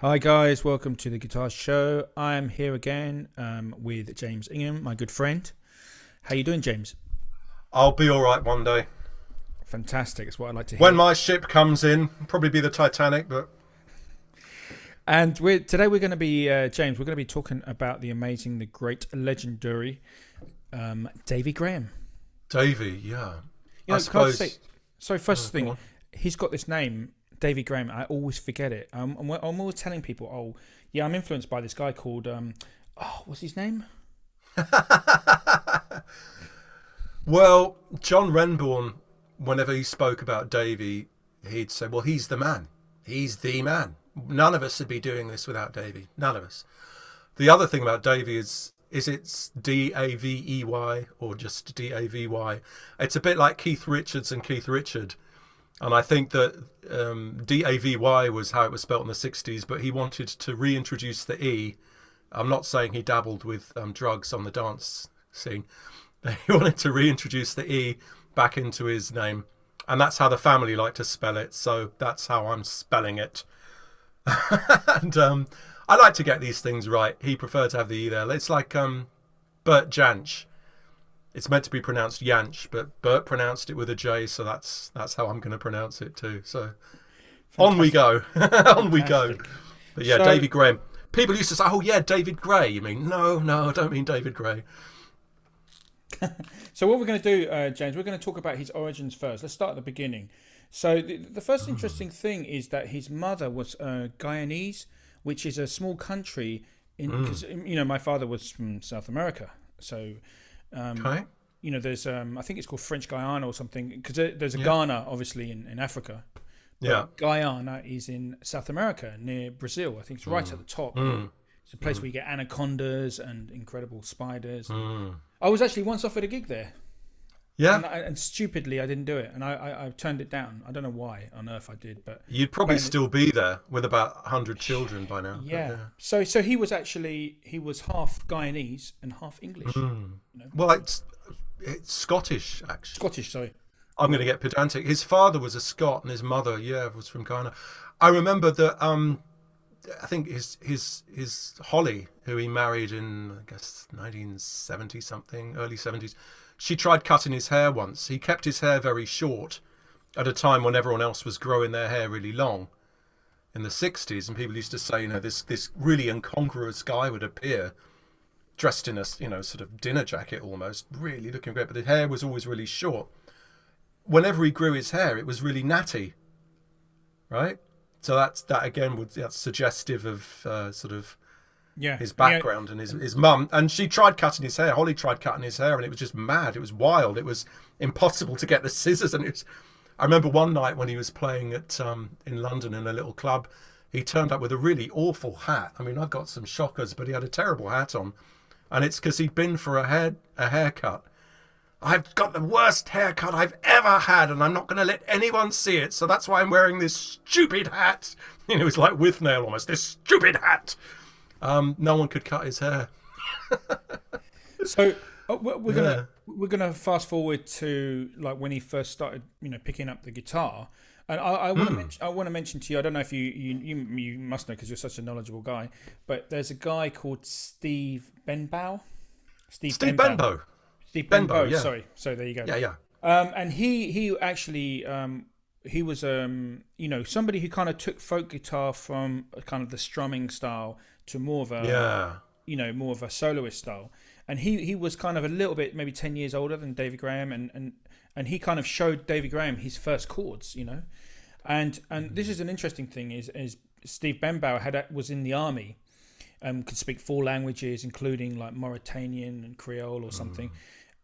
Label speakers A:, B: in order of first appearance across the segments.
A: Hi guys, welcome to the Guitar Show. I am here again um, with James Ingham, my good friend. How you doing, James?
B: I'll be all right one day.
A: Fantastic. It's what I like to hear.
B: When my ship comes in, probably be the Titanic, but
A: and we're, today we're going to be uh, James. We're going to be talking about the amazing, the great, legendary um, Davy Graham.
B: Davy, yeah.
A: You know,
B: I suppose.
A: Say, so first
B: Oh,
A: thing,
B: on.
A: he's got this name, Davy Graham. I always forget it. Um, I'm, I'm always telling people, oh, yeah, I'm influenced by this guy called, um, oh, what's his name?
B: Well, John Renbourn, whenever he spoke about Davy, he'd say, "Well, he's the man. He's the man. None of us would be doing this without Davy. None of us." The other thing about Davy is is it's D A V E Y or just D A V Y. It's a bit like Keith Richards and Keith Richard. And I think that um, D A V Y was how it was spelt in the 60s, but he wanted to reintroduce the E. I'm not saying he dabbled with um, drugs on the dance scene. He wanted to reintroduce the E back into his name. And that's how the family like to spell it. So that's how I'm spelling it. and um, I like to get these things right. He preferred to have the E there. It's like um, Bert Jansch. It's meant to be pronounced Yanch, but Bert pronounced it with a J, so that's that's how I'm going to pronounce it too. So on we go, on we go. But yeah,
A: So-
B: David Graham. People used to say, "Oh yeah, David Gray." You mean no, no, I don't mean David Gray.
A: So what we're going to do, uh, James, we're going to talk about his origins first. Let's start at the beginning. So the, the first interesting thing is that his mother was uh, Guyanese, which is a small country. In because you know my father was from South America, so um,
B: Okay.
A: you know there's um, I think it's called French Guyana or something because there's a Ghana obviously in, in Africa.
B: Yeah.
A: Guyana is in South America near Brazil. I think it's right at the top. It's a place where you get anacondas and incredible spiders. I was actually once offered a gig there.
B: Yeah.
A: And, and stupidly, I didn't do it, and I, I, I turned it down. I don't know why on earth I did, but
B: You'd probably
A: When-
B: still be there with about 100 children by now. But
A: yeah. So so he was actually he was half Guyanese and half English,
B: Well, it's, it's Scottish, actually.
A: Scottish. Sorry.
B: I'm going to get pedantic. His father was a Scot and his mother, yeah, was from Ghana. I remember that um, I think his his his Holly, who he married in I guess 1970 something, early 70s. She tried cutting his hair once. He kept his hair very short at a time when everyone else was growing their hair really long in the 60s and people used to say, you know, this this really incongruous guy would appear dressed in a, you know, sort of dinner jacket almost, really looking great, but the hair was always really short whenever he grew his hair, it was really natty, right? So that's that again would that's suggestive of uh, sort of
A: Yeah.
B: his
A: Yeah.
B: background and his his mum. And she tried cutting his hair. Holly tried cutting his hair, and it was just mad. It was wild. It was impossible to get the scissors. And it was. I remember one night when he was playing at um, in London in a little club, he turned up with a really awful hat. I mean, I've got some shockers, but he had a terrible hat on, and it's because he'd been for a hair a haircut. I've got the worst haircut I've ever had, and I'm not going to let anyone see it. So that's why I'm wearing this stupid hat. You know, it's like with nail almost. This stupid hat. Um, no one could cut his hair.
A: So uh, we're we're gonna
B: Yeah.
A: we're gonna fast forward to like when he first started, you know, picking up the guitar. And I, I want to mention, I want to mention to you. I don't know if you you you, you must know because you're such a knowledgeable guy. But there's a guy called Steve Benbow. Steve,
B: Steve Benbow.
A: Steve
B: Benbow,
A: Benbow.
B: yeah.
A: Sorry, so there you go.
B: Yeah, yeah.
A: Um, and he he actually um, he was um, you know somebody who kind of took folk guitar from kind of the strumming style to more of a
B: Yeah.
A: you know more of a soloist style and he he was kind of a little bit maybe 10 years older than David Graham and and and he kind of showed David Graham his first chords you know and and this is an interesting thing is is Steve Benbow had was in the army um could speak four languages including like Mauritanian and Creole or something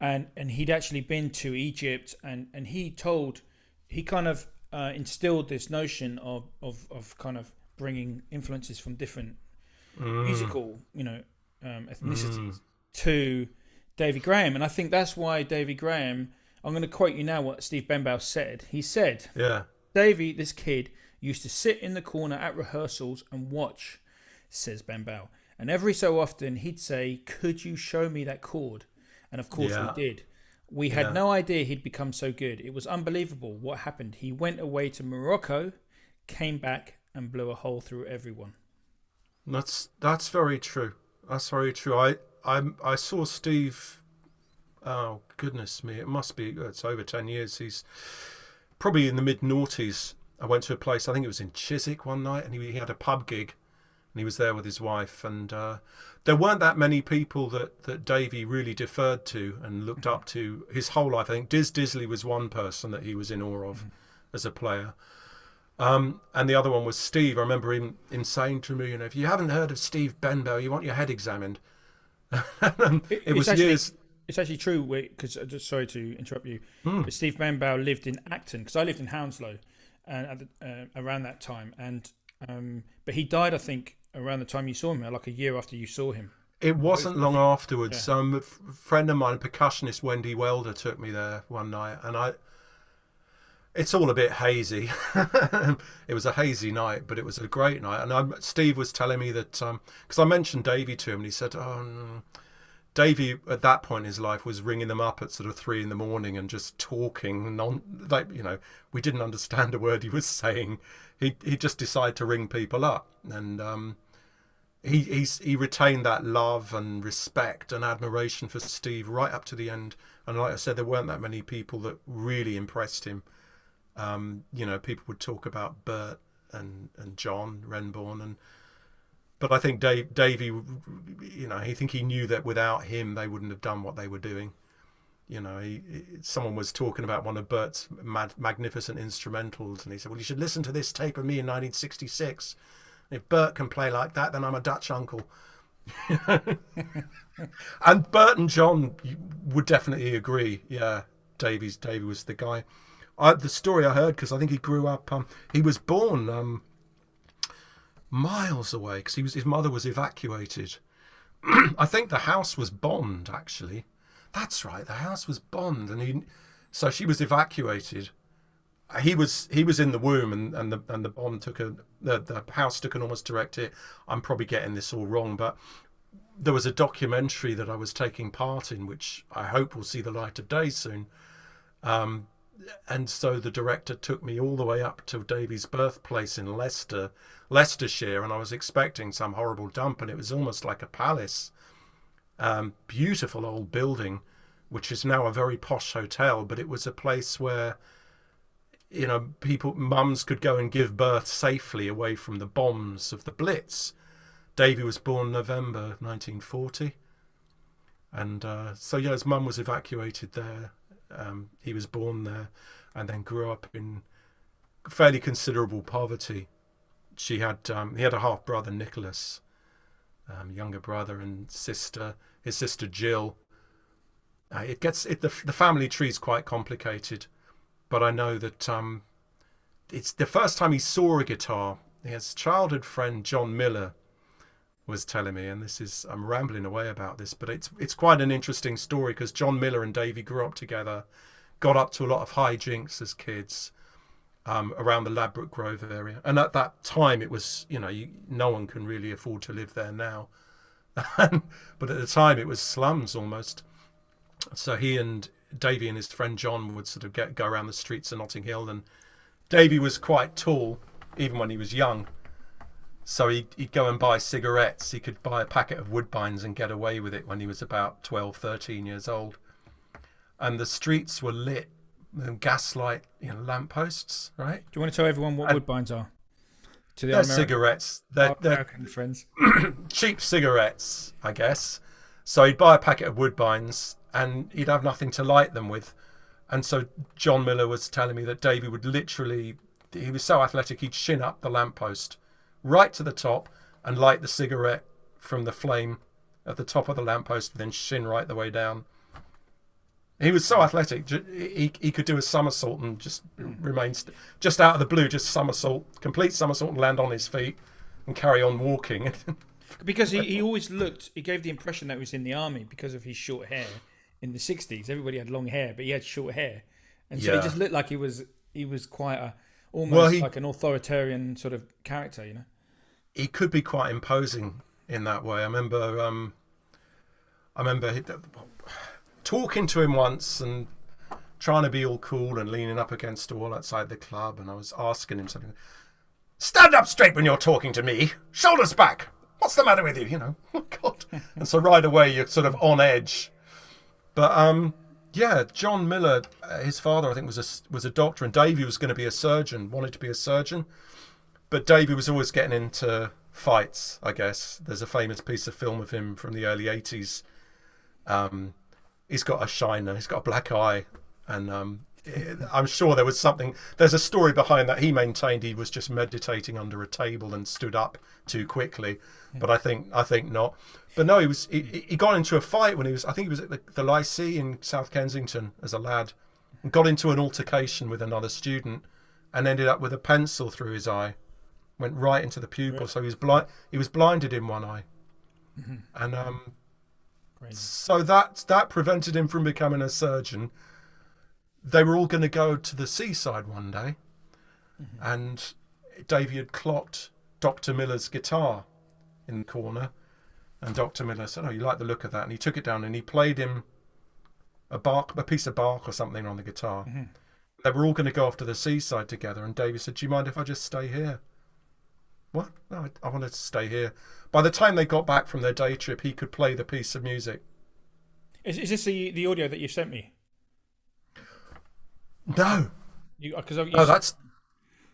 A: and and he'd actually been to Egypt and and he told he kind of uh, instilled this notion of, of of kind of bringing influences from different musical you know um, ethnicities to Davy Graham. And I think that's why Davy Graham I'm going to quote you now what Steve Benbow said. He said
B: Yeah.
A: Davy this kid used to sit in the corner at rehearsals and watch says Benbow and every so often he'd say could you show me that chord and of course
B: Yeah.
A: we did we had
B: Yeah.
A: no idea he'd become so good. It was unbelievable what happened. He went away to Morocco, came back, and blew a hole through everyone.
B: That's that's very true. That's very true. I I I saw Steve. Oh goodness me! It must be. Uh, it's over ten years. He's probably in the mid noughties. I went to a place. I think it was in Chiswick one night, and he, he had a pub gig, and he was there with his wife. And uh, there weren't that many people that that Davy really deferred to and looked up to his whole life. I think Diz Disley was one person that he was in awe of as a player. Um, and the other one was Steve. I remember him, him saying to me, you know, if you haven't heard of Steve Benbow, you want your head examined. it
A: It's
B: was
A: actually-
B: years.
A: It's actually true because just sorry to interrupt you.
B: Hmm.
A: But Steve Benbow lived in Acton because I lived in Hounslow, and at the, uh, around that time, and um, but he died, I think, around the time you saw him, like a year after you saw him.
B: It wasn't long afterwards. Um, a f- friend of mine, percussionist Wendy Welder, took me there one night, and I. It's all a bit hazy. it was a hazy night, but it was a great night. And I, Steve was telling me that because I mentioned Davy to him, and he said, "Oh, Davy at that point in his life was ringing them up at sort of three in the morning and just talking non like you know we didn't understand a word he was saying. He he just decided to ring people up and." um he he's, he retained that love and respect and admiration for Steve right up to the end. And like I said, there weren't that many people that really impressed him. Um, you know, people would talk about Bert and and John Renbourn, and but I think Dave Davey, you know, I think he knew that without him they wouldn't have done what they were doing. You know, he, he- someone was talking about one of Bert's mad, magnificent instrumentals, and he said, "Well, you should listen to this tape of me in 1966." If Bert can play like that, then I'm a Dutch uncle. and Bert and John would definitely agree. Yeah, Davies, Davy was the guy. I, the story I heard because I think he grew up. Um, he was born um, miles away because his mother was evacuated. I think the house was bombed. Actually, that's right. The house was bombed, and he so she was evacuated he was he was in the womb and, and the and the bomb took a the, the house took an almost direct hit. I'm probably getting this all wrong, but there was a documentary that I was taking part in, which I hope will see the light of day soon. Um, and so the director took me all the way up to Davy's birthplace in Leicester, Leicestershire, and I was expecting some horrible dump, and it was almost like a palace. Um, beautiful old building, which is now a very posh hotel, but it was a place where you know, people, mums could go and give birth safely away from the bombs of the Blitz. Davy was born November 1940. And uh, so, yeah, his mum was evacuated there. Um, he was born there and then grew up in fairly considerable poverty. She had, um, he had a half brother, Nicholas, um, younger brother and sister, his sister Jill. Uh, it gets, it, the, the family tree is quite complicated but I know that um, it's the first time he saw a guitar. His childhood friend John Miller was telling me, and this is I'm rambling away about this, but it's it's quite an interesting story because John Miller and Davy grew up together, got up to a lot of hijinks as kids um, around the Ladbroke Grove area, and at that time it was you know you, no one can really afford to live there now, but at the time it was slums almost. So he and Davy and his friend John would sort of get go around the streets of Notting Hill, and Davy was quite tall even when he was young. So he'd, he'd go and buy cigarettes. He could buy a packet of Woodbines and get away with it when he was about 12, 13 years old. And the streets were lit with gaslight, you know, lampposts, right?
A: Do you want to tell everyone what
B: And-
A: woodbines are? To the
B: They're
A: American,
B: cigarettes. They're, they're
A: American friends.
B: cheap cigarettes, I guess. So he'd buy a packet of Woodbines and he'd have nothing to light them with. And so John Miller was telling me that Davy would literally, he was so athletic, he'd shin up the lamppost right to the top and light the cigarette from the flame at the top of the lamppost, then shin right the way down. He was so athletic, he, he could do a somersault and just remain st- just out of the blue, just somersault, complete somersault and land on his feet and carry on walking.
A: Because he, he always looked, he gave the impression that he was in the army because of his short hair in the 60s. Everybody had long hair, but he had short hair. And so
B: Yeah.
A: he just looked like he was he was quite a almost
B: Well, he-
A: like an authoritarian sort of character, you know.
B: he could be quite imposing in that way. I remember, um, I remember he- talking to him once and trying to be all cool and leaning up against a wall outside the club, and I was asking him something. Stand up straight when you're talking to me. Shoulders back. what's the matter with you? You know, oh God. and so right away you're sort of on edge. But um, yeah, John Miller, uh, his father, I think was a was a doctor, and Davey was going to be a surgeon, wanted to be a surgeon, but Davey was always getting into fights. I guess there's a famous piece of film of him from the early '80s. Um, he's got a shiner, he's got a black eye, and um, I'm sure there was something. There's a story behind that. He maintained he was just meditating under a table and stood up too quickly, but I think I think not. But no, he was he, he got into a fight when he was. I think he was at the, the Lycée in South Kensington as a lad, and got into an altercation with another student, and ended up with a pencil through his eye, went right into the pupil. So he was blind. He was blinded in one eye, and um,
A: Crazy.
B: so that that prevented him from becoming a surgeon. They were all going to go to the seaside one day, mm-hmm. and Davey had clocked Doctor Miller's guitar in the corner, and Doctor Miller said, "Oh, you like the look of that?" And he took it down and he played him a Bach, a piece of Bach or something on the guitar. Mm-hmm. They were all going to go off to the seaside together, and Davey said, "Do you mind if I just stay here?" What? No, I, I wanted to stay here. By the time they got back from their day trip, he could play the piece of music.
A: Is, is this the, the audio that you sent me?
B: No,
A: You because
B: no, that's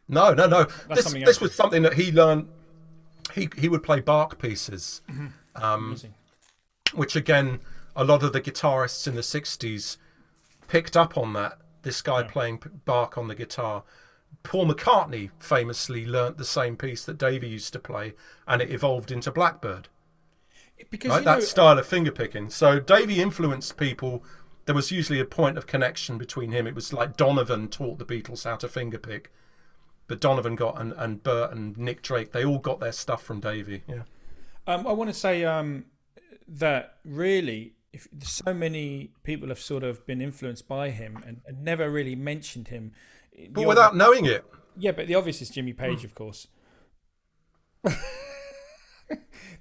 B: no, no, no. This, this was something that he learned. He he would play Bach pieces, um, which again, a lot of the guitarists in the '60s picked up on that. This guy playing p- Bach on the guitar. Paul McCartney famously learnt the same piece that Davey used to play, and it evolved into Blackbird.
A: Because
B: right? that
A: know,
B: style of finger picking. So Davey influenced people. There was usually a point of connection between him. It was like Donovan taught the Beatles how to fingerpick, but Donovan got and, and Bert and Nick Drake they all got their stuff from Davey. Yeah.
A: Um, I want to say um, that really, if so many people have sort of been influenced by him and, and never really mentioned him.
B: But without knowing it,
A: yeah, but the obvious is Jimmy Page, of course.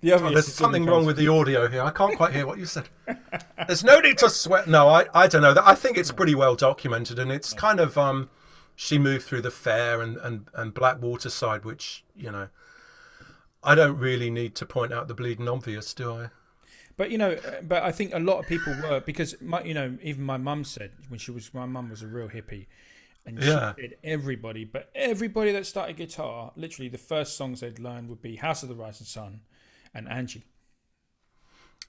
A: the
B: there's something wrong with the audio here. I can't quite hear what you said. There's no need to sweat. No, I, I don't know. That I think it's pretty well documented, and it's kind of um, she moved through the fair and and and Blackwaterside, which you know, I don't really need to point out the bleeding obvious, do I?
A: But you know, uh, but I think a lot of people were because my, you know, even my mum said when she was my mum was a real hippie, and
B: Yeah.
A: she did everybody, but everybody that started guitar, literally the first songs they'd learn would be House of the Rising Sun, and Angie.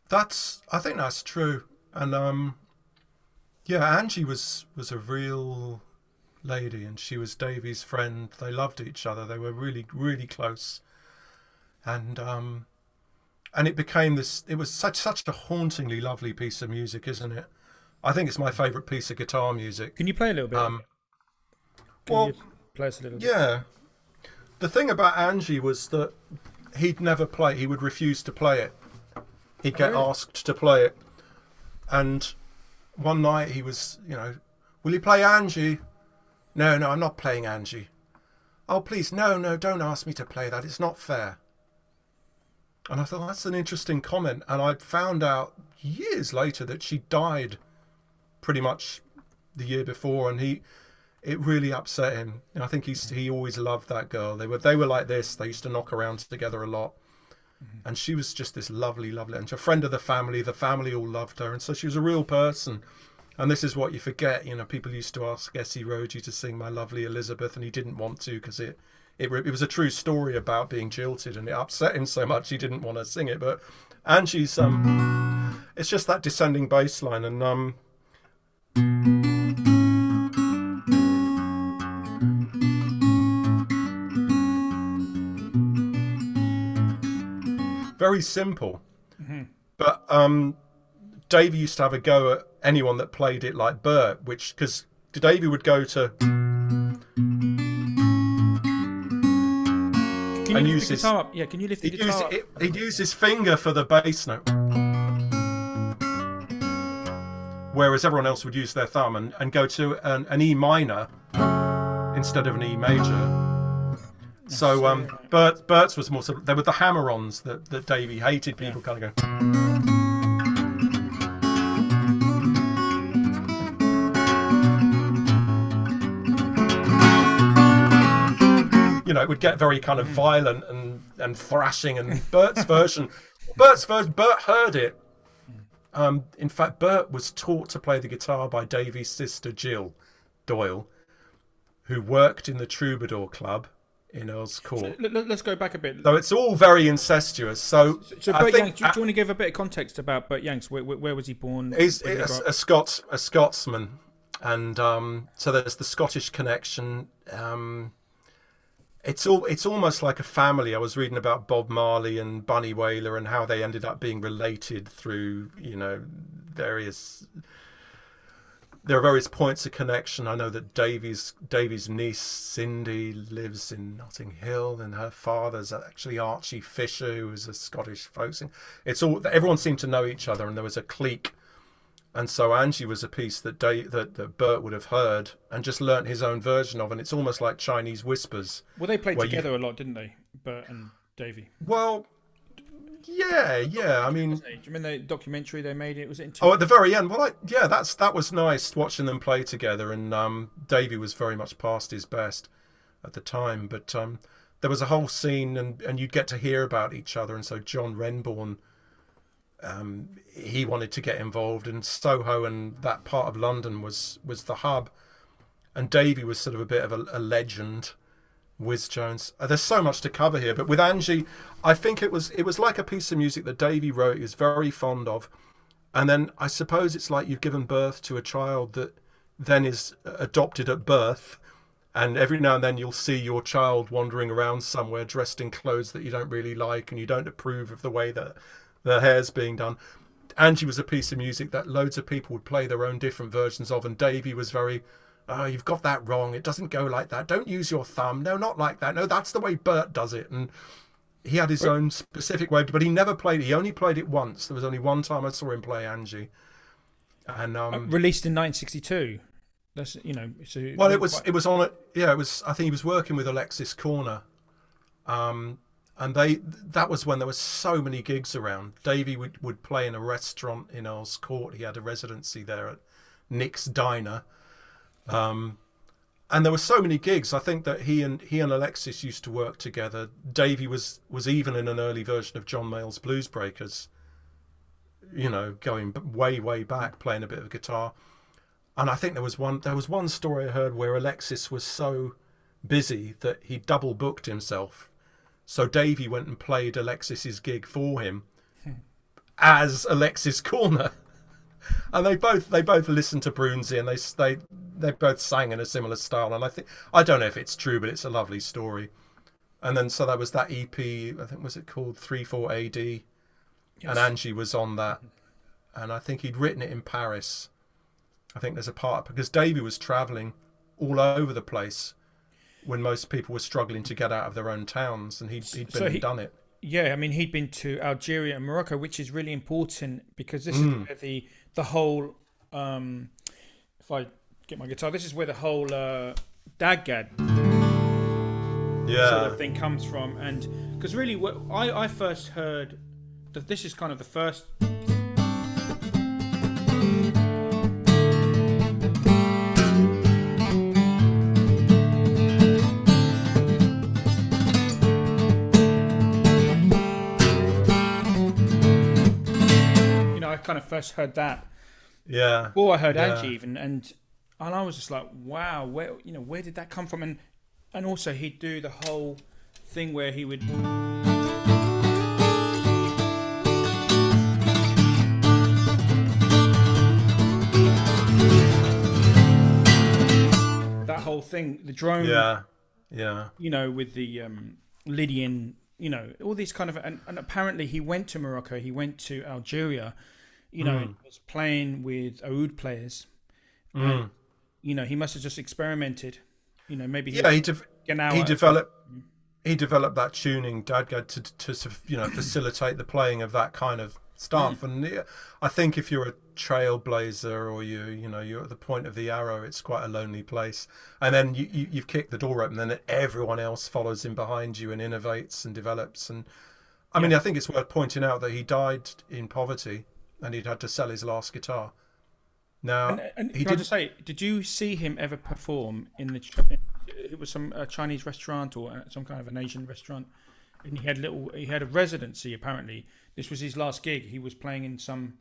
B: That's I think that's true. And um yeah, Angie was was a real lady and she was Davey's friend. They loved each other. They were really really close. And um and it became this it was such such a hauntingly lovely piece of music, isn't it? I think it's my favorite piece of guitar music.
A: Can you play a little bit?
B: Um?
A: Can
B: well
A: you play us a little bit.
B: yeah. The thing about Angie was that he'd never play. He would refuse to play it. He'd get
A: really?
B: asked to play it, and one night he was, you know, will you play Angie? No, no, I'm not playing Angie. Oh, please, no, no, don't ask me to play that. It's not fair. And I thought that's an interesting comment. And I found out years later that she died pretty much the year before, and he it really upset him. And I think he's he always loved that girl. They were they were like this. They used to knock around together a lot. And she was just this lovely, lovely, and a friend of the family. The family all loved her, and so she was a real person. And this is what you forget. You know, people used to ask Essie Rogie to sing "My Lovely Elizabeth," and he didn't want to because it, it, it was a true story about being jilted, and it upset him so much he didn't want to sing it. But Angie's, um, it's just that descending bass line, and um, very simple. But um, Davey used to have a go at anyone that played it like Bert, which because Davey would go to
A: Can you
B: and use his-
A: up? Yeah, can you lift the
B: he'd
A: guitar
B: use,
A: up?
B: it, he'd use his finger for the bass note, whereas everyone else would use their thumb and, and go to an, an E minor instead of an E major. So um, Bert, Bert's was more sort of, they were the hammer-ons that, that Davey hated. People kind of go. You know, it would get very kind of violent and and thrashing. And Bert's version, Bert's version, Bert heard it. Um, in fact, Bert was taught to play the guitar by Davy's sister Jill Doyle, who worked in the Troubadour Club in Earl's Court.
A: Let- let- Let's go back a bit.
B: So it's all very incestuous. So,
A: So
B: I
A: Burt
B: think
A: Yanks, do, you- do you want to give a bit of context about Bert Jansch? Where, where, where was he born?
B: He's
A: he
B: a, a Scots a Scotsman, and um, so there's the Scottish connection. Um, it's all it's almost like a family. I was reading about Bob Marley and Bunny Wailer and how they ended up being related through you know various. There are various points of connection. I know that Davy's Davy's niece Cindy lives in Notting Hill, and her father's actually Archie Fisher, who was a Scottish folk singer. It's all everyone seemed to know each other, and there was a clique and so Angie was a piece that Dave, that, that Bert would have heard and just learnt his own version of, and it's almost like Chinese whispers.
A: well, they played
B: well, you-
A: together a lot, didn't they? Bert and Davy.
B: Well, yeah, yeah. I mean,
A: Do you remember the documentary they made? It was it in
B: oh, at the very end. Well, I, yeah, that's that was nice watching them play together, and um, Davy was very much past his best at the time, but um, there was a whole scene, and and you'd get to hear about each other, and so John Renbourn. Um, he wanted to get involved, and Soho and that part of London was was the hub, and Davy was sort of a bit of a, a legend. Wiz Jones. Uh, there's so much to cover here, but with Angie, I think it was it was like a piece of music that Davy wrote. is very fond of, and then I suppose it's like you've given birth to a child that then is adopted at birth, and every now and then you'll see your child wandering around somewhere dressed in clothes that you don't really like and you don't approve of the way that the hair's being done. Angie was a piece of music that loads of people would play their own different versions of, and Davy was very, oh, you've got that wrong. It doesn't go like that. Don't use your thumb. No, not like that. No, that's the way Bert does it. And he had his own specific way, but he never played it. He only played it once. There was only one time I saw him play Angie. And um,
A: released in 1962. That's you know. So
B: well, it was it was on it. Yeah, it was. I think he was working with Alexis Korner, um, and they that was when there were so many gigs around. Davey would, would play in a restaurant in Earl's Court. He had a residency there at Nick's Diner, um, and there were so many gigs. I think that he and he and Alexis used to work together. Davey was was even in an early version of John Mayall's Blues Breakers. You know, going way way back, playing a bit of guitar and I think there was one there was one story I heard where Alexis was so busy that he double booked himself. So Davey went and played Alexis's gig for him as Alexis Korner. And they both they both listened to Broonzy and they they they both sang in a similar style and I think I don't know if it's true but it's a lovely story. And then so that was that EP I think was it called 34 AD and Angie was on that and I think he'd written it in Paris. I think there's a part because Davey was travelling all over the place when most people were struggling to get out of their own towns, and he'd, he'd been
A: So he-
B: done it.
A: Yeah, I mean, he'd been to Algeria and Morocco, which is really important because this
B: Mm.
A: is where the the whole. Um, if I get my guitar, this is where the whole uh, DADGAD
B: Yeah,
A: sort of thing comes from, and because really, what I I first heard that this is kind of the first. Kind of first heard that
B: yeah,
A: before I heard
B: Yeah.
A: Angie even, and and I was just like, wow, where you know where did that come from? And and also he'd do the whole thing where he would. That whole thing, the drone,
B: yeah, yeah.
A: you know, with the um, Lydian, you know, all these kind of, and, and apparently he went to Morocco, he went to Algeria, you know,
B: Mm.
A: was playing with oud players.
B: Mm.
A: You know, he must have just experimented. You know, maybe he
B: Yeah, he de- he developed he developed that tuning DADGAD to to you know facilitate the playing of that kind of stuff. And I think if you're a trailblazer or you you know you're at the point of the arrow, it's quite a lonely place. And then you, you you've kicked the door open, and then everyone else follows in behind you and innovates and develops. And I mean, I think it's worth pointing out that he died in poverty and he'd had to sell his last guitar. Now
A: And, and
B: he did
A: just say, did you see him ever perform in the? It was some uh, Chinese restaurant or uh, some kind of an Asian restaurant and he had little. He had a residency. Apparently, this was his last gig. He was playing in some,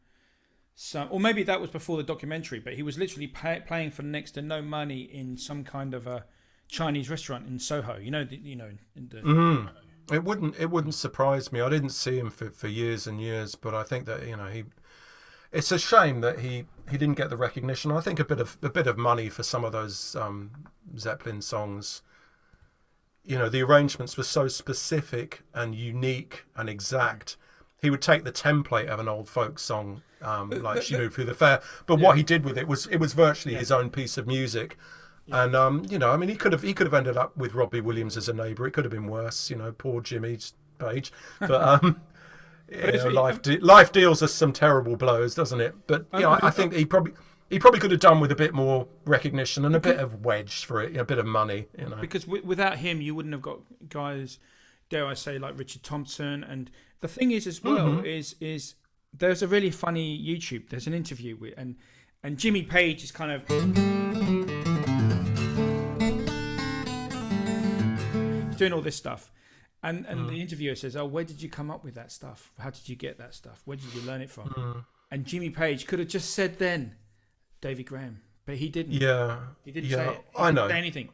A: some, or maybe that was before the documentary. But he was literally pay, playing for next to no money in some kind of a Chinese restaurant in Soho. You know, the, you know, in the,
B: Mm. It wouldn't it wouldn't surprise me. I didn't see him for, for years and years, but I think that you know he. It's a shame that he, he didn't get the recognition. I think a bit of a bit of money for some of those um, Zeppelin songs. You know, the arrangements were so specific and unique and exact. He would take the template of an old folk song, um, like "She Moved Through the Fair," but what he did with it was it was virtually his own piece of music. And um, you know, I mean, he could have he could have ended up with Robbie Williams as a neighbour. It could have been worse, you know, poor Jimmy Page. But um, know, life de- life deals us some terrible blows, doesn't it? But you know, I, I think he probably he probably could have done with a bit more recognition and a bit of wedge for it, a bit of money, you know.
A: because w- without him, you wouldn't have got guys, dare I say, like Richard Thompson. And the thing is, as well, is is there's a really funny YouTube. There's an interview with and and Jimmy Page is kind of doing all this stuff. And and the interviewer says, "Oh, where did you come up with that stuff? How did you get that stuff? Where did you learn it from?" And Jimmy Page could have just said then, David Graham, but he didn't.
B: Yeah,
A: He didn't
B: yeah,
A: say it. He
B: I know.
A: say anything.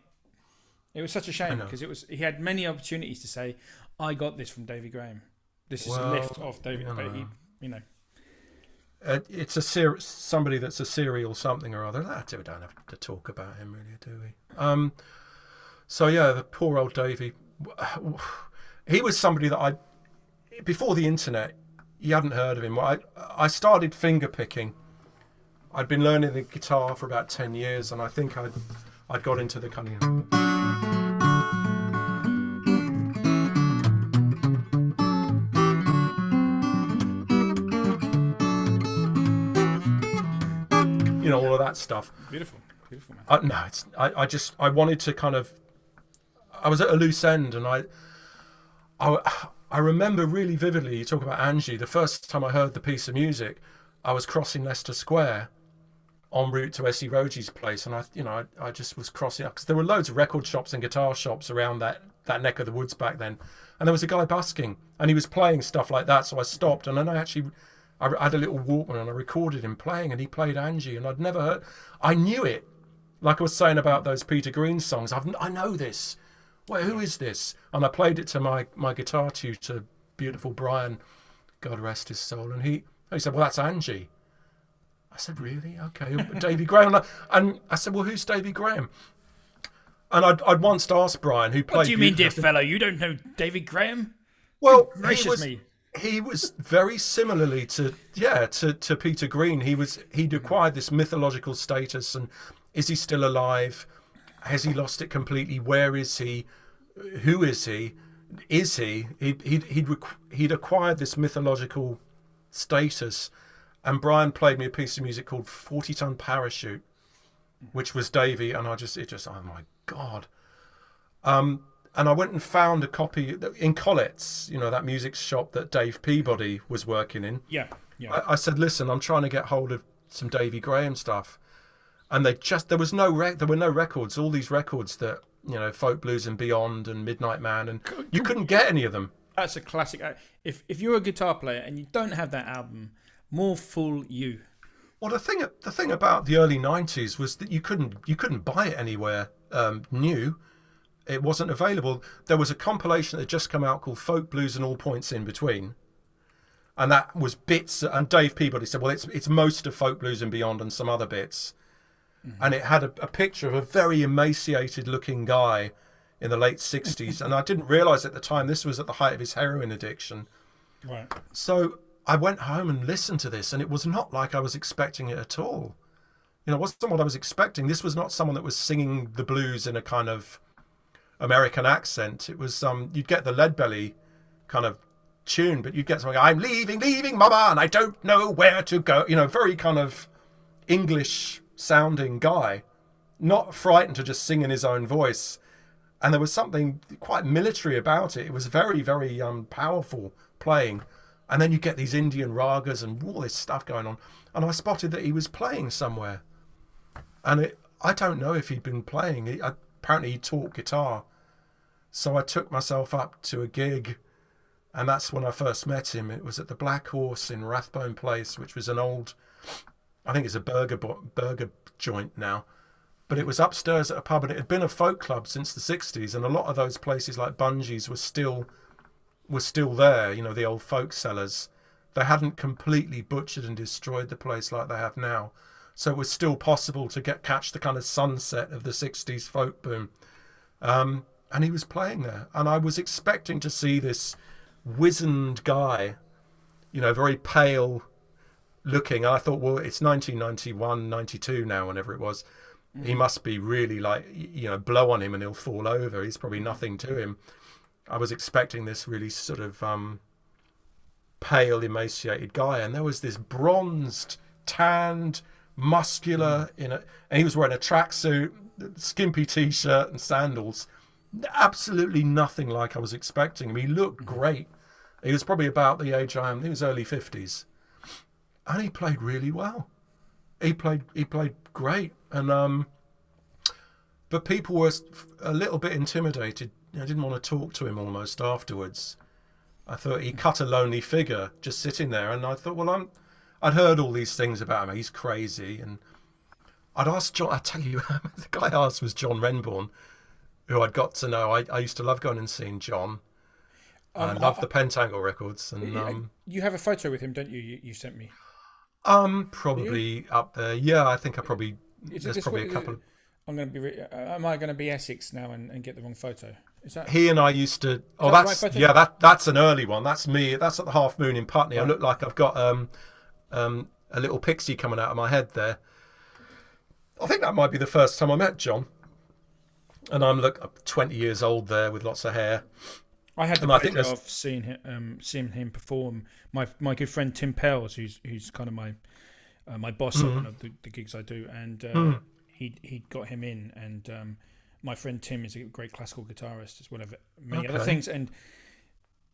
A: It was such a shame because it was he had many opportunities to say, "I got this from David Graham. This is
B: Well,
A: a lift off David."
B: you
A: But he, you know,
B: Uh, it's a ser- somebody that's a serial something or other. That we don't have to talk about him really, do we? Um, so yeah, the poor old Davy. He was somebody that I, before the internet, you hadn't heard of him. I I started finger picking. I'd been learning the guitar for about ten years, and I think I'd I'd got into the kind of. You know all of that stuff.
A: beautiful, beautiful man.
B: Uh, no, it's I, I just I wanted to kind of I was at a loose end and I I I remember really vividly you talk about Angie. The first time I heard the piece of music I was crossing Leicester Square en route to Essie Roji's place and I you know I, I just was crossing because there were loads of record shops and guitar shops around that that neck of the woods back then. And there was a guy busking and he was playing stuff like that so I stopped and then I actually I had a little Walkman and I recorded him playing and he played Angie and I'd never heard I knew it. Like I was saying about those Peter Green songs, I've, I know this. Well, who is this? And I played it to my, my guitar tutor, beautiful Brian, God rest his soul. And he, he said, Well, that's Angie. I said, Really? Okay. Davy Graham. And I said, Well, who's Davy Graham? And I'd, I'd once asked Brian, who played.
A: What do you mean, dear fellow? You don't know David Graham?
B: Well,
A: Gracious
B: he was,
A: me.
B: he was very similarly to yeah to, to Peter Green. He was he'd acquired this mythological status, and is he still alive? Has he lost it completely? Where is he? Who is he? Is he? He'd he'd he'd, requ- he'd acquired this mythological status, and Brian played me a piece of music called Forty Ton Parachute, which was Davy, and I just it just oh my god. Um, and I went and found a copy in Collett's, you know, that music shop that Dave Peabody was working in.
A: Yeah, yeah.
B: I, I said, "Listen, I'm trying to get hold of some Davy Graham stuff," and they just there was no rec- there were no records. All these records that you know, folk blues and beyond, and Midnight Man, and you couldn't get any of them.
A: That's a classic. Uh, If if you're a guitar player and you don't have that album, more fool you.
B: Well, the thing the thing about the early '90s was that you couldn't you couldn't buy it anywhere um, new. It wasn't available. There was a compilation that had just come out called Folk Blues and All Points in Between, and that was bits. And Dave Peabody said, "Well, it's it's most of Folk Blues and Beyond and some other bits." And it had a, a picture of a very emaciated-looking guy in the late '60s, and I didn't realise at the time this was at the height of his heroin addiction.
A: Right.
B: So I went home and listened to this, and it was not like I was expecting it at all. You know, it wasn't what I was expecting. This was not someone that was singing the blues in a kind of American accent. It was um, you'd get the lead belly kind of tune, but you'd get something. I'm leaving, leaving, mama, and I don't know where to go. You know, very kind of English sounding guy, not frightened to just sing in his own voice. And there was something quite military about it. It was very, very um, powerful playing. And then you get these Indian ragas and all this stuff going on. And I spotted that he was playing somewhere. And it, I don't know if he'd been playing. He, apparently, he taught guitar. So I took myself up to a gig and that's when I first met him. It was at the Black Horse in Rathbone Place, which was an old, I think it's a burger burger joint now, but it was upstairs at a pub, and it had been a folk club since the '60s, and a lot of those places like Bunjies were still were still there. You know, the old folk cellars. They hadn't completely butchered and destroyed the place like they have now, so it was still possible to get catch the kind of sunset of the '60s folk boom. Um, and he was playing there, and I was expecting to see this wizened guy, you know, very pale looking. And I thought, well, it's 1991, 92 now, whenever it was. Mm. He must be really like, you know, blow on him and he'll fall over. He's probably nothing to him. I was expecting this really sort of um, pale, emaciated guy, and there was this bronzed, tanned, muscular in a, and he was wearing a tracksuit, skimpy t-shirt, and sandals. Absolutely nothing like I was expecting him. He looked mm-hmm. great. He was probably about the age I am. He was early fifties, and he played really well. He played he played great, and um, but people were a little bit intimidated. I didn't want to talk to him almost afterwards. I thought he cut a lonely figure just sitting there, and I thought, well, I'm. I'd heard all these things about him. He's crazy, and I'd asked John. I tell you, the guy I asked was John Renbourn, who I'd got to know. I, I used to love going and seeing John, um, I love the Pentangle records, and um,
A: you have a photo with him, don't you? You, you sent me.
B: Um, probably up there. Yeah, I think I probably. Is there's probably a couple. Of...
A: I'm going to be. Uh, am I going to be Essex now and, and get the wrong photo? Is that
B: he and I used to? Oh, that that's right yeah. That that's an early one. That's me. That's at the Half Moon in Putney. Right. I look like I've got um, um, a little pixie coming out of my head there. I think that might be the first time I met John. And I'm look 20 years old there with lots of hair.
A: I had the pleasure of seeing him, um, seeing him perform. My my good friend Tim Pels, who's who's kind of my uh, my boss mm. on the, the, gigs I do, and uh, mm. he he got him in. And um, my friend Tim is a great classical guitarist as well as many okay. other things. And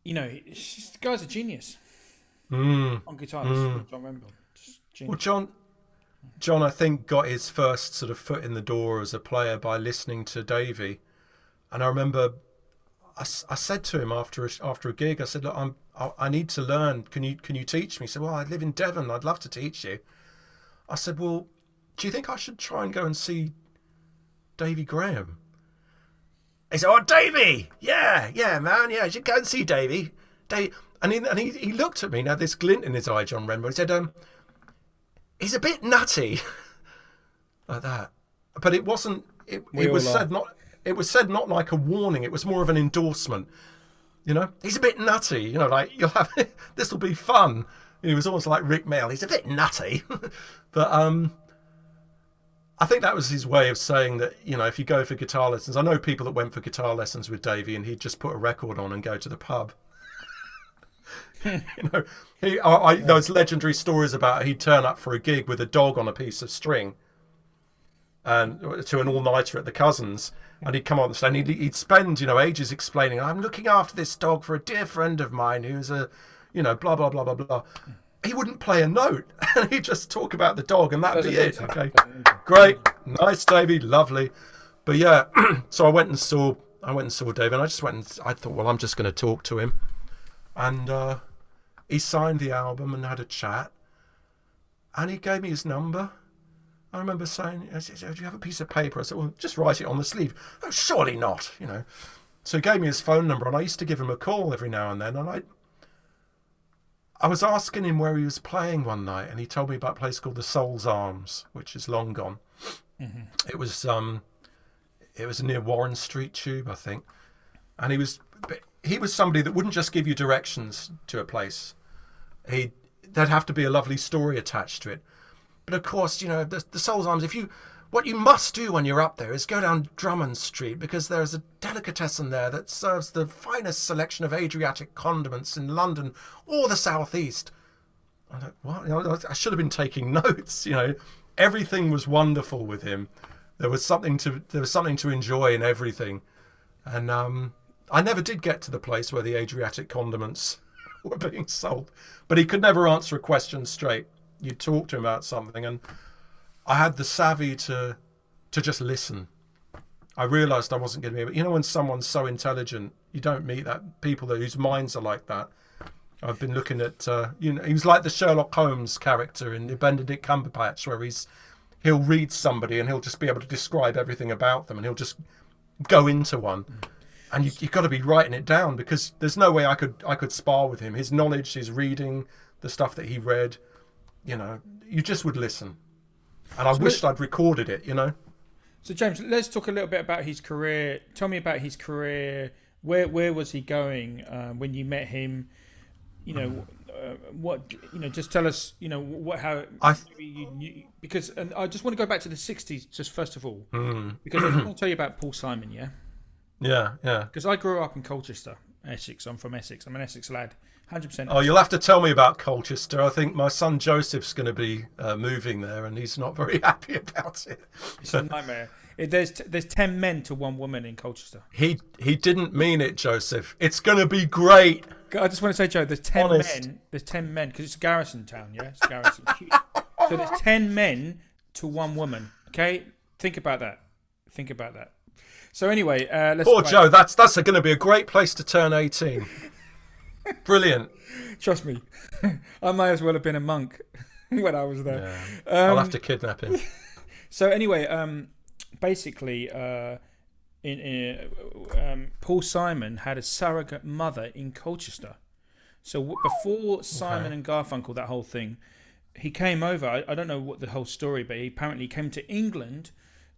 A: you know, the guy's a genius
B: mm.
A: on guitar. Mm. John.
B: Well, John. John, I think, got his first sort of foot in the door as a player by listening to Davey. and I remember I, I said to him after a, after a gig, I said, look, I'm, I, I need to learn. Can you can you teach me? He said, well, I live in Devon. I'd love to teach you. I said, well, do you think I should try and go and see Davy Graham? He said, oh, Davy, yeah, yeah, man, yeah, you should go and see Davy. Davy. And, he, and he, he looked at me, now this glint in his eye, John Renbourn. He said, um, he's a bit nutty. like that. But it wasn't, it, it was said not it was said not like a warning; it was more of an endorsement. You know, he's a bit nutty. You know, like you'll have this will be fun. He was almost like Rick Mayall. He's a bit nutty, but um, I think that was his way of saying that you know if you go for guitar lessons, I know people that went for guitar lessons with Davy, and he'd just put a record on and go to the pub. you know, he I, I, those legendary stories about he'd turn up for a gig with a dog on a piece of string, and to an all nighter at the cousins, and he'd come on the stand. He'd, he'd spend you know ages explaining, "I'm looking after this dog for a dear friend of mine who's a, you know, blah blah blah blah blah." He wouldn't play a note, and he'd just talk about the dog, and that'd be it. Okay, great, nice, Davy, lovely. But yeah, so I went and saw, I went and saw David. And I just went and I thought, well, I'm just going to talk to him, and uh, he signed the album and had a chat, and he gave me his number I remember saying, "Do you have a piece of paper?" I said, "Well, just write it on the sleeve." Oh, surely not, you know. So he gave me his phone number, and I used to give him a call every now and then. And I, I was asking him where he was playing one night, and he told me about a place called the Sols Arms, which is long gone. Mm-hmm. It was um, it was near Warren Street Tube, I think. And he was he was somebody that wouldn't just give you directions to a place. He there'd have to be a lovely story attached to it. But of course, you know, the, the Sols Arms, if you, what you must do when you're up there is go down Drummond Street because there's a delicatessen there that serves the finest selection of Adriatic condiments in London or the southeast. I thought, what? I should have been taking notes. You know, everything was wonderful with him. There was something to there was something to enjoy in everything, and um, I never did get to the place where the Adriatic condiments were being sold. But he could never answer a question straight you talk to him about something, and I had the savvy to to just listen. I realised I wasn't going to be able. You know, when someone's so intelligent, You don't meet that people that, whose minds are like that. I've been looking at, uh, you know, he was like the Sherlock Holmes character in the Benedict Cumberbatch, where he's he'll read somebody and he'll just be able to describe everything about them, and he'll just go into one. And you, you've got to be writing it down because there's no way I could I could spar with him. His knowledge, his reading, the stuff that he read, you know, you just would listen. And I wished I'd recorded it, you know.
A: So James, let's talk a little bit about his career. Tell me about his career. Where where was he going um, when you met him? You know, uh, what you know. Just tell us. You know what how.
B: I
A: you, you, because and I just want to go back to the '60s, just first of all,
B: Mm.
A: because I want to tell you about Paul Simon. Yeah,
B: yeah, yeah.
A: because I grew up in Colchester, Essex. I'm from Essex. I'm an Essex lad. Hundred percent.
B: Oh, you'll have to tell me about Colchester. I think my son Joseph's going to be uh, moving there, and he's not very happy about it.
A: It's a nightmare. It, there's t- there's ten men to one woman in Colchester.
B: He he didn't mean it, Joseph. It's going to be great.
A: I just want to say, Joe, there's ten
B: Honest.
A: men. There's ten men because it's a garrison town. Yeah, it's a garrison. so there's ten men to one woman. Okay, think about that. Think about that. So anyway, uh, let's.
B: Poor Joe. That's that's going to be a great place to turn eighteen. Brilliant.
A: Trust me, I might as well have been a monk when I was there.
B: I'll
A: Um,
B: have to kidnap him.
A: So anyway, um, basically, uh, in, in um, Paul Simon had a surrogate mother in Colchester. So w- before Simon and Garfunkel, that whole thing, he came over. I, I don't know what the whole story, but he apparently came to England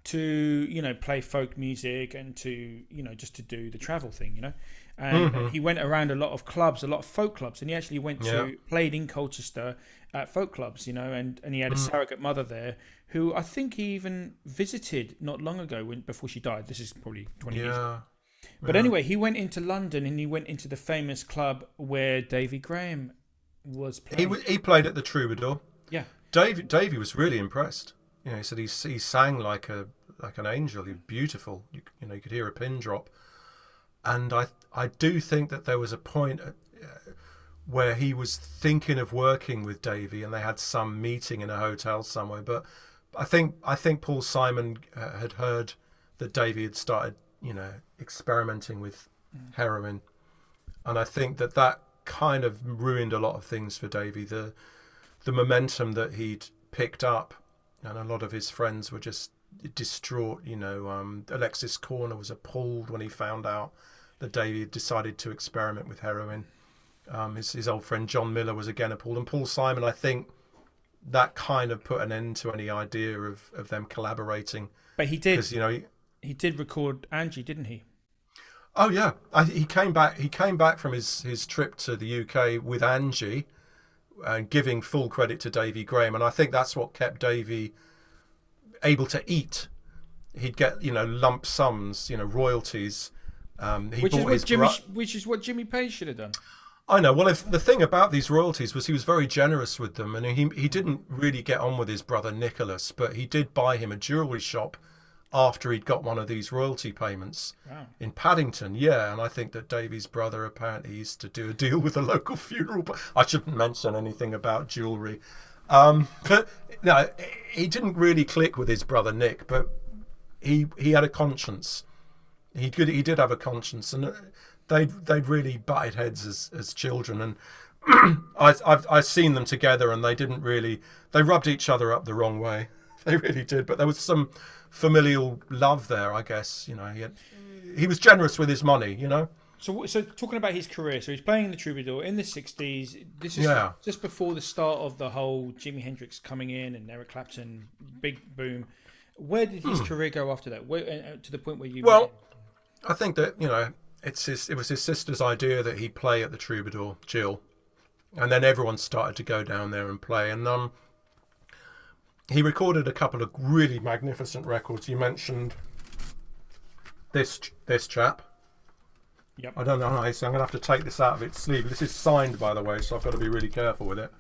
A: to you know play folk music and to you know just to do the travel thing, you know. And mm-hmm. he went around a lot of clubs, a lot of folk clubs, and he actually went
B: Yeah.
A: to played in Colchester at folk clubs, you know, and, and he had a mm. surrogate mother there who I think he even visited not long ago when before she died. This is probably twenty years.
B: Yeah.
A: But anyway, he went into London and he went into the famous club where Davy Graham was playing.
B: w- he played at the Troubadour.
A: yeah,
B: Davey Davey was really impressed. You know, he said he he sang like a like an angel. He was beautiful. You, you know, you could hear a pin drop. And I I do think that there was a point uh, where he was thinking of working with Davey, and they had some meeting in a hotel somewhere. But I think I think Paul Simon uh, had heard that Davey had started, you know, experimenting with heroin, and I think that that kind of ruined a lot of things for Davey. The the momentum that he'd picked up, and a lot of his friends were just distraught. You know, um, Alexis Korner was appalled when he found out that Davey had decided to experiment with heroin. Um, his, his old friend John Miller was again appalled, and Paul Simon, I think, that kind of put an end to any idea of, of them collaborating
A: but he did.
B: because you know. He,
A: He did record Angie, didn't he?
B: Oh yeah, I, he came back. He came back from his, his trip to the UK with Angie, and giving full credit to Davy Graham, and I think that's what kept Davy able to eat. He'd get you know lump sums, you know royalties. Um, he
A: Which is what Jimmy,
B: bro-
A: which is what Jimmy Page should have done.
B: I know. Well, if the thing about these royalties was he was very generous with them, and he he didn't really get on with his brother Nicholas, but he did buy him a jewelry shop after he'd got one of these royalty payments
A: Wow.
B: in Paddington. Yeah, and I think that Davy's brother apparently used to do a deal with a local funeral. But I shouldn't mention anything about jewelry. Um, but no, he didn't really click with his brother Nick, but he he had a conscience. He did he did have a conscience, and they they'd really butted heads as as children, and I I've I've seen them together, and they didn't really they rubbed each other up the wrong way. They really did, but there was some familial love there, I guess. You know, he had, he was generous with his money. You know,
A: So, so talking about his career, so he's playing in the Troubadour in the '60s. This is
B: Yeah.
A: just before the start of the whole Jimi Hendrix coming in and Eric Clapton, big boom. Where did his career go after that? Where, uh, to the point where you
B: Hmm. Well? I think that you know it's his it was his sister's idea that he play at the Troubadour, Jill, and then everyone started to go down there and play, and um, he recorded a couple of really magnificent records. You mentioned this this chap.
A: Yep.
B: I don't know how so I'm gonna have to take this out of its sleeve. This is signed, by the way, so I've got to be really careful with it.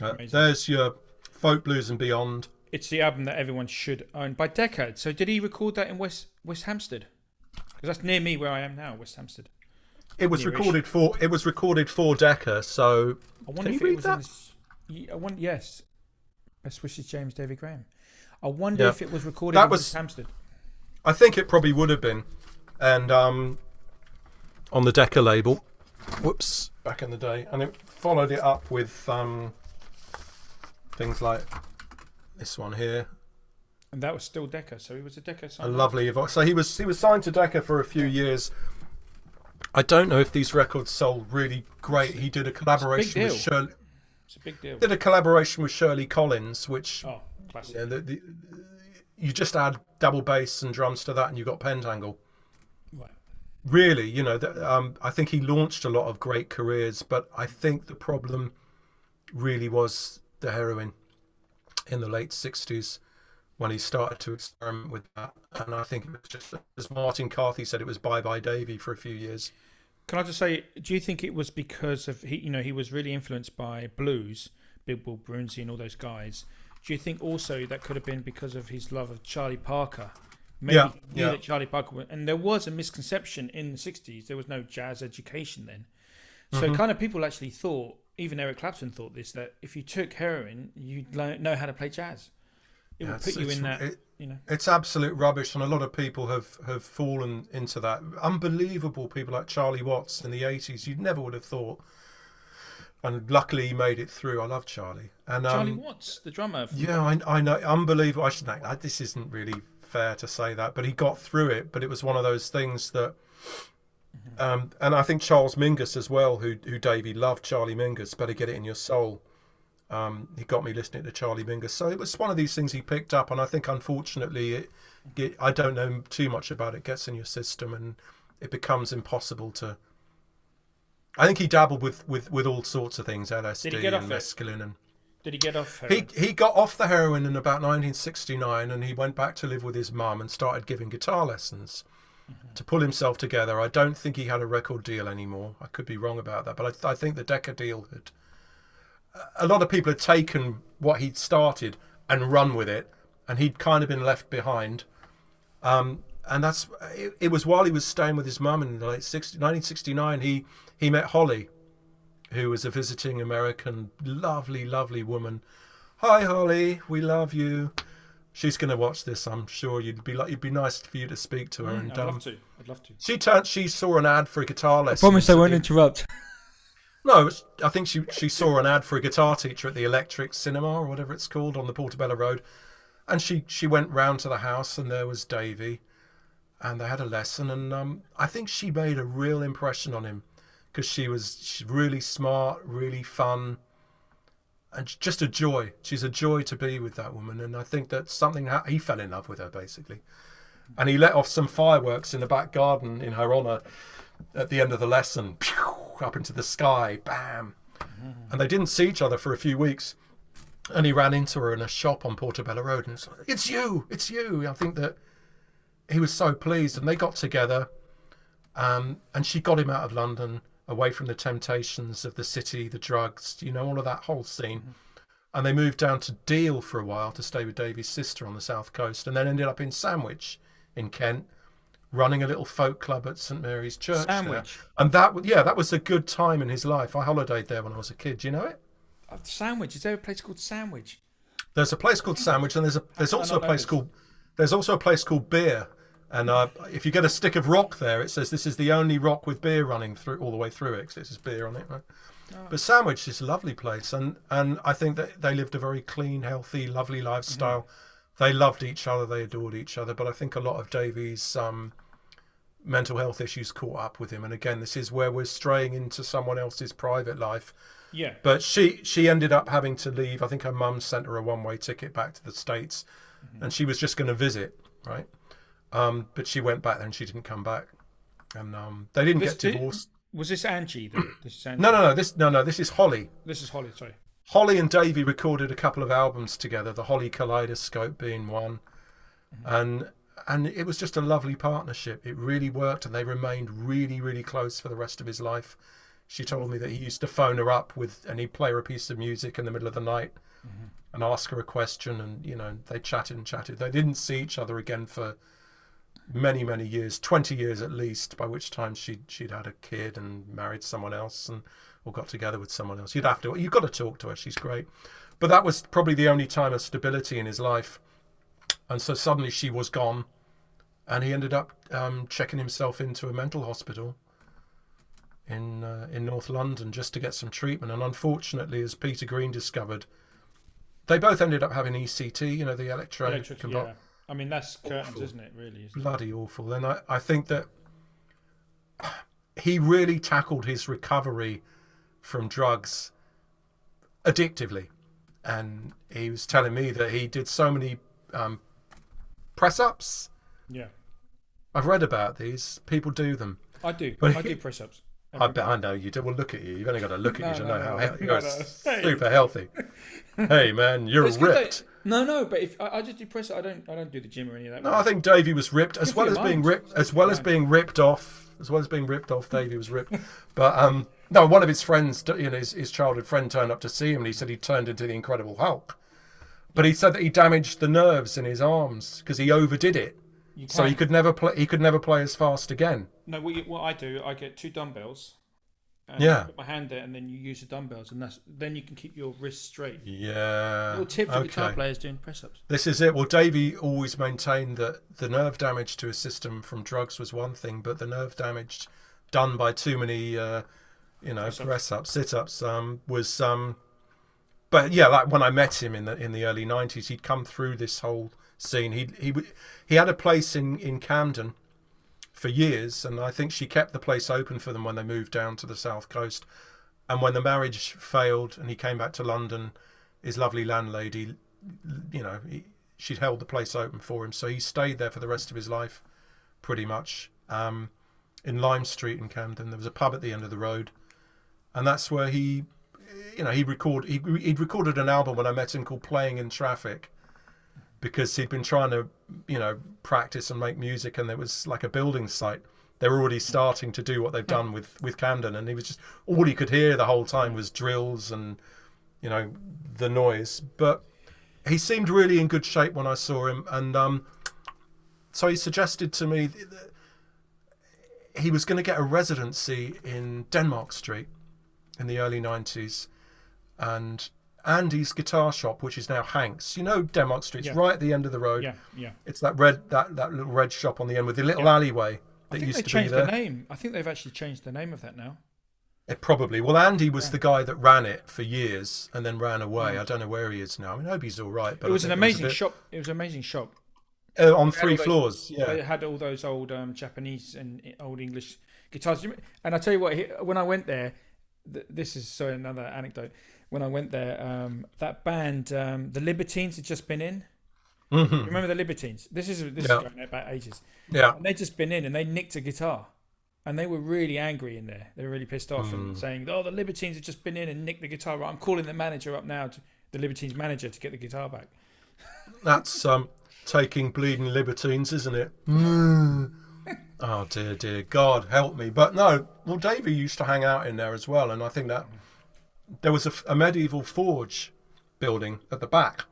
B: Uh, there's your folk blues and beyond.
A: it's the album that everyone should own by Decca. So did he record that in West West Hampstead? Because that's near me where I am now, West Hampstead.
B: It was
A: Nearish.
B: recorded for it was recorded for Decca, so
A: I wonder
B: Can
A: if
B: you
A: it
B: read
A: was
B: that?
A: in this. I wonder, yes. Best wishes, James David Graham. I wonder
B: Yeah.
A: if it was recorded
B: That
A: in
B: was-
A: West Hampstead.
B: I think it probably would have been, and um, on the Decca label. Whoops, back in the day, and it followed it up with um, things like this one here,
A: And that was still Decca, so he was a Decca
B: a lovely So he was he was signed to Decca for a few years. I don't know if these records sold really great. He did a collaboration with. Shirley,
A: It's a big deal.
B: did a collaboration with Shirley Collins, which
A: Oh, classic.
B: yeah, the, the, you just add double bass and drums to that, and you've got Pentangle.
A: Right.
B: Really, you know, that, um, I think he launched a lot of great careers, but I think the problem really was the heroin in the late '60s when he started to experiment with that. And I think it was just, as Martin Carthy said, it was bye bye Davy for a few years.
A: Can I just say, do you think it was because of he? You know, he was really influenced by blues, Big Bill Broonzy, and all those guys. Do you think also that could have been because of his love of Charlie Parker? Maybe
B: Yeah,
A: knew
B: yeah.
A: that Charlie Parker, was, and there was a misconception in the '60s. There was no jazz education then, so
B: Mm-hmm.
A: kind of people actually thought, even Eric Clapton thought this, that if you took heroin, you'd know how to play jazz. It
B: Yeah, it's-
A: put you in that,
B: it-
A: you know.
B: It's absolute rubbish, and a lot of people have, have fallen into that. Unbelievable people like Charlie Watts in the 80s, you never would have thought. And luckily, he made it through. I love Charlie. And um,
A: Charlie Watts, the drummer.
B: Yeah, I, I know. Unbelievable. I should know. I- This isn't really fair to say that, but he got through it. But it was one of those things that. Um, and I think Charles Mingus as well, who who Davey loved Charlie Mingus. Better get it in your soul. Um, he got me listening to Charlie Mingus, so it was one of these things he picked up, and I think unfortunately, it, it, I don't know too much about it. Gets in your system, and it becomes impossible to. I think he dabbled with with, with all sorts of things, LSD
A: Did he get off
B: and mescaline, and
A: Did he get off?
B: he
A: Heroin?
B: he got off the heroin in about 1969, and he went back to live with his mum and started giving guitar lessons to pull himself together. I don't think he had a record deal anymore. I could be wrong about that, but I, I think the Decca deal had. A lot of people had taken what he'd started and run with it, and he'd kind of been left behind. Um, and that's it, it was while he was staying with his mum in the late 60, 1969 he he met Holly who was a visiting American lovely lovely woman hi Holly we love you she's going to watch this I'm sure you'd be like it'd be nice for you to speak to her
A: Mm,
B: and
A: I'd
B: um,
A: love to. I'd love to.
B: she turned she saw an ad for a guitar lesson
C: Promise I won't interrupt.
B: No, I think she she saw an ad for a guitar teacher at the Electric Cinema or whatever it's called on the Portobello Road, and she she went round to the house and there was Davy, and they had a lesson and um I think she made a real impression on him because she was really smart, really fun, and just a joy. She's a joy to be with that woman, and I think that something ha- he fell in love with her basically, and he let off some fireworks in the back garden in her honour at the end of the lesson, pew, up into the sky, bam. And they didn't see each other for a few weeks. And he ran into her in a shop on Portobello Road and like, It's you, it's you. I think that he was so pleased. And they got together. Um, and she got him out of London, away from the temptations of the city, the drugs, you know, all of that whole scene. And they moved down to Deal for a while to stay with Davy's sister on the south coast, and then ended up in Sandwich in Kent, running a little folk club at St Mary's Church. there. And that, yeah, that was a good time in his life. I holidayed there when I was a kid. Do you know it?
A: Uh, Sandwich. Is there a place called Sandwich?
B: There's a place called Sandwich, and there's a there's also a place called there's also a place called Beer. And uh, if you get a stick of rock there, it says this is the only rock with beer running through all the way through it. 'cause it says beer on it, right?
A: Oh.
B: But Sandwich is a lovely place, and and I think that they lived a very clean, healthy, lovely lifestyle.
A: Mm-hmm.
B: They loved each other, they adored each other. But I think a lot of Davies' um, mental health issues caught up with him. And again, this is where we're straying into someone else's private life.
A: Yeah.
B: But she she ended up having to leave. I think her mum sent her a one way ticket back to the states,
A: Mm-hmm.
B: and she was just going to visit, right? Um, but she went back there and she didn't come back, and um, they didn't
A: This
B: get
A: di-
B: divorced.
A: Was this Angie? This is Angie.
B: No, no, no. This no, no. This is Holly.
A: This is Holly. Sorry.
B: Holly and Davey recorded a couple of albums together. The Holly Kaleidoscope being one, and and it was just a lovely partnership. It really worked, and they remained really, really close for the rest of his life. She told me that he used to phone her up with, and he'd play her a piece of music in the middle of the night, mm-hmm. and ask her a question, and you know they chatted and chatted. They didn't see each other again for many, many years, twenty years at least. By which time she she'd had a kid and married someone else, and or got together with someone else. You'd have to. You've got to talk to her. She's great. But that was probably the only time of stability in his life. And so suddenly she was gone, and he ended up um, checking himself into a mental hospital. in uh, in North London just to get some treatment. And unfortunately, as Peter Green discovered, they both ended up having ECT. You know, the electro.
A: Electric, yeah. I mean, that's curtains,
B: Awful.
A: isn't it? Really. Isn't it?
B: bloody awful. And I, I think that he really tackled his recovery from drugs addictively. And he was telling me that he did so many um, press ups.
A: Yeah.
B: I've read about these. People do them.
A: I do.
B: But
A: I do press ups.
B: I bet I know you do. Well, look at you. You've only got to look at you to
A: no,
B: know how healthy
A: no,
B: you're.
A: no. Hey.
B: Super healthy. hey, man, you're ripped.
A: No, no, but if I, I just do press, I don't. I don't do the gym or any of that.
B: No, I think Davey was ripped as
A: Good
B: well as
A: your
B: being ripped, as well as being ripped off, as well as being ripped off. Davey was ripped, but um, no, one of his friends, you know, his, his childhood friend turned up to see him, and he said he turned into the Incredible Hulk. But he said that he damaged the nerves in his arms because he overdid it, so he could never play. He could never play as fast again.
A: No, what, you, what I do, I get two dumbbells. And
B: Yeah.
A: I put my hand there, and then you use the dumbbells, and that's then you can keep your wrists straight.
B: Yeah.
A: Little tip for guitar players doing press ups.
B: This is it. Well, Davey always maintained that the nerve damage to his system from drugs was one thing, but the nerve damage done by too many, uh, you know,
A: Press-ups.
B: press ups, sit ups, um, was. Um, but yeah, like when I met him in the in the early nineties, he'd come through this whole scene. He he he had a place in in Camden for years, and I think she kept the place open for them when they moved down to the south coast. And when the marriage failed, and he came back to London, his lovely landlady, you know, he, she'd held the place open for him, so he stayed there for the rest of his life, pretty much. Um, in Lime Street in Camden, there was a pub at the end of the road, and that's where he, you know, he record he he'd recorded an album when I met him called "Playing in Traffic," because he'd been trying to, you know, practice and make music, and there was like a building site. They were already starting to do what they've done with with Camden, and he was just all he could hear the whole time was drills and, you know, the noise. But he seemed really in good shape when I saw him, and um, so he suggested to me that he was going to get a residency in Denmark Street in the early '90s, and Andy's guitar shop, which is now Hanks. You know Denmark Street's
A: Yeah.
B: right at the end of the road.
A: Yeah, yeah.
B: It's that red that, that little red shop on the end with the little
A: Yeah.
B: alleyway
A: I
B: that
A: think
B: used
A: they
B: to be
A: changed
B: there.
A: the name. I think they've actually changed the name of that now.
B: It probably. Well, Andy was
A: Yeah.
B: the guy that ran it for years and then ran away. I don't know where he is now. I mean, I hope he's all right. But
A: Mm. it was an
B: think
A: amazing
B: a bit-
A: shop. It was an amazing shop.
B: uh, on
A: had
B: three
A: all those-
B: floors. Yeah.
A: it had all those old um, Japanese and old English guitars. Do you rem- And I tell you what, when I went there, th- this is so another anecdote. When I went there, um, that band, um, the Libertines, had just been in.
B: Mhm.
A: Remember the Libertines? This is this
B: Yeah.
A: is going back ages.
B: Yeah.
A: And they'd just been in and they nicked a guitar. And they were really angry in there. They were really pissed off
B: Hmm.
A: and saying, "Oh, the Libertines have just been in and nicked the guitar. I'm calling the manager up now, to, the Libertines manager, to get the guitar back."
B: That's um, taking bleeding libertines, isn't it? Mm. Oh dear, dear God, help me! But no, well, Davey used to hang out in there as well, and I think that there was a, a medieval forge building at the back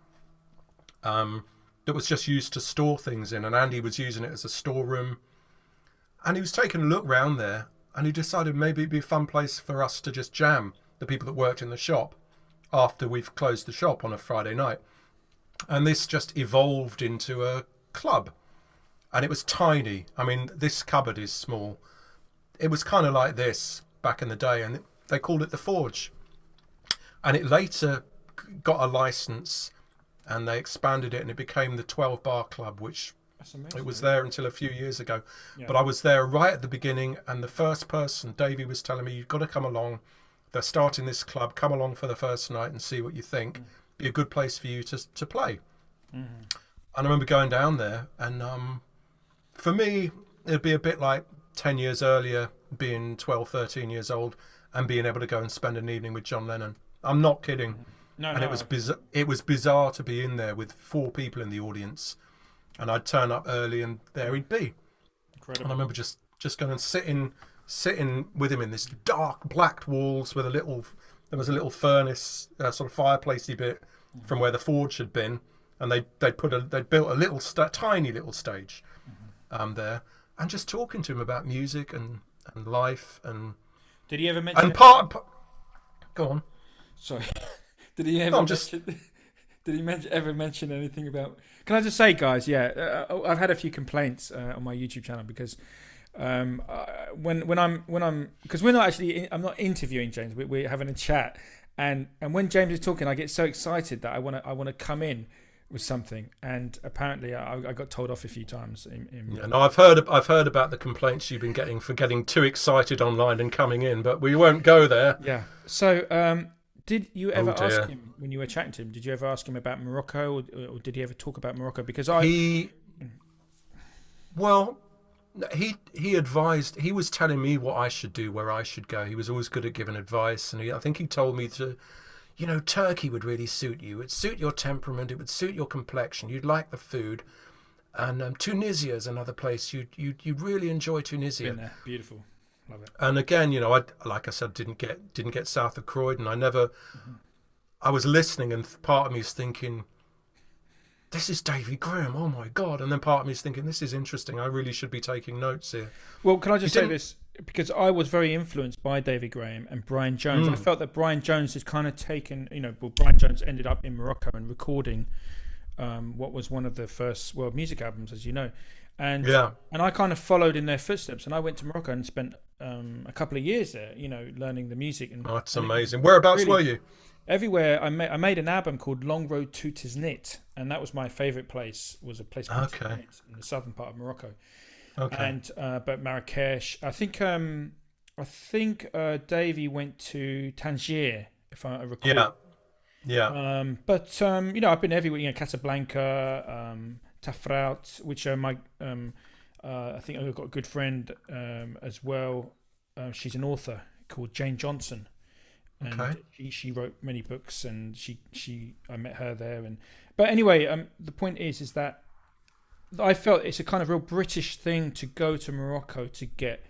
B: um, that was just used to store things in, and Andy was using it as a storeroom. And he was taking a look round there, and he decided maybe it'd be a fun place for us to just jam the people that worked in the shop after we've closed the shop on a Friday night and this just evolved into a club and it was tiny. I mean this cupboard is small. It was kind of like this back in the day and they called it the forge. And it later got a license and they expanded it and it became the 12 bar club which it was there until a few years ago.
A: Yeah.
B: but i was there right at the beginning and the first person davey was telling me you've got to come along. They're starting this club. Come along for the first night and see what you think. Be a good place for you to, to play. And i remember going down there and um, for me it'd be a bit like 10 years earlier being 12 13 years old and being able to go and spend an evening with john lennon. I'm not kidding.
A: No,
B: and
A: no,
B: it was bizarre. It was bizarre to be in there with four people in the audience, and I'd turn up early, and there he'd be. And I remember just just going and sitting sitting with him in this dark black walls with a little there was a little furnace, uh, sort of fireplacey bit from where the forge had been, and they they put a they built a little sta- tiny little stage um, there, and just talking to him about music and and life and
A: Did he ever mention?
B: and part. part go on.
A: Sorry. Did he ever
B: I'm just-
A: mention, Did he mention, ever mention anything about? Can I just say, guys? Yeah, uh, I've had a few complaints uh, on my YouTube channel because um, uh, when when I'm when I'm because we're not actually I'm not interviewing James. We, we're having a chat, and and when James is talking, I get so excited that I want to I want to come in with something. And apparently, I, I got told off a few times. In, in
B: Yeah, no, I've heard I've heard about the complaints you've been getting for getting too excited online and coming in, but we won't go there.
A: yeah. So, um, did you ever
B: Oh,
A: ask him when you were chatting to him? Did you ever ask him about Morocco, or, or did he ever talk about Morocco? Because I
B: He, well, he he advised. He was telling me what I should do, where I should go. He was always good at giving advice, and he, I think he told me to, you know, Turkey would really suit you. It'd suit your temperament. It would suit your complexion. You'd like the food, and um, Tunisia is another place you'd you'd you'd really enjoy Tunisia.
A: beautiful, love it.
B: and again, you know, I like I said, didn't get didn't get south of Croydon. I never. I was listening, and part of me is thinking, "This is Davy Graham. Oh my god!" And then part of me is thinking, "This is interesting. I really should be taking notes here."
A: Well, can I just
B: You
A: say this? Because I was very influenced by David Graham and Brian Jones. I felt that Brian Jones has kind of taken, you know, well, Brian Jones ended up in Morocco and recording um, what was one of the first world music albums, as you know. And
B: Yeah,
A: and I kind of followed in their footsteps. And I went to Morocco and spent um, a couple of years there, you know, learning the music. And
B: oh, that's amazing. Whereabouts
A: Really-
B: were you?
A: everywhere I made, I made an album called Long Road to Tiznit, and that was my favorite place. Was a place called
B: Okay.
A: Tiznit in the southern part of Morocco
B: Okay.
A: and uh, but Marrakesh. I think um, I think uh, Davey went to Tangier, if I recall.
B: yeah, yeah,
A: Um, but um, you know, I've been everywhere. You know, Casablanca, um, Tafraoute, which are my. Um, uh, I think I've got a good friend um, as well. Uh, she's an author called Jane Johnson, and
B: Okay.
A: she, she wrote many books. And she she I met her there. And but anyway, um, the point is is that I felt it's a kind of real British thing to go to Morocco to get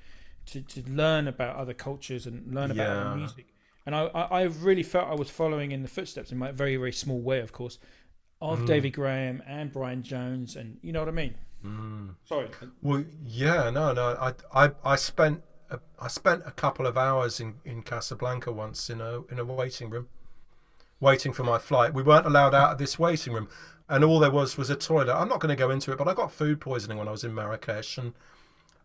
A: to, to learn about other cultures and learn about
B: Yeah.
A: music. And I, I, I really felt I was following in the footsteps in my very, very small way, of course, of
B: Mm.
A: David Graham and Brian Jones, and you know what I mean.
B: Mm.
A: Sorry,
B: Well, yeah, no, no. I, I, I spent, a, I spent a couple of hours in, in Casablanca once in a, in a waiting room, waiting for my flight. We weren't allowed out of this waiting room, and all there was was a toilet. I'm not going to go into it, but I got food poisoning when I was in Marrakesh, and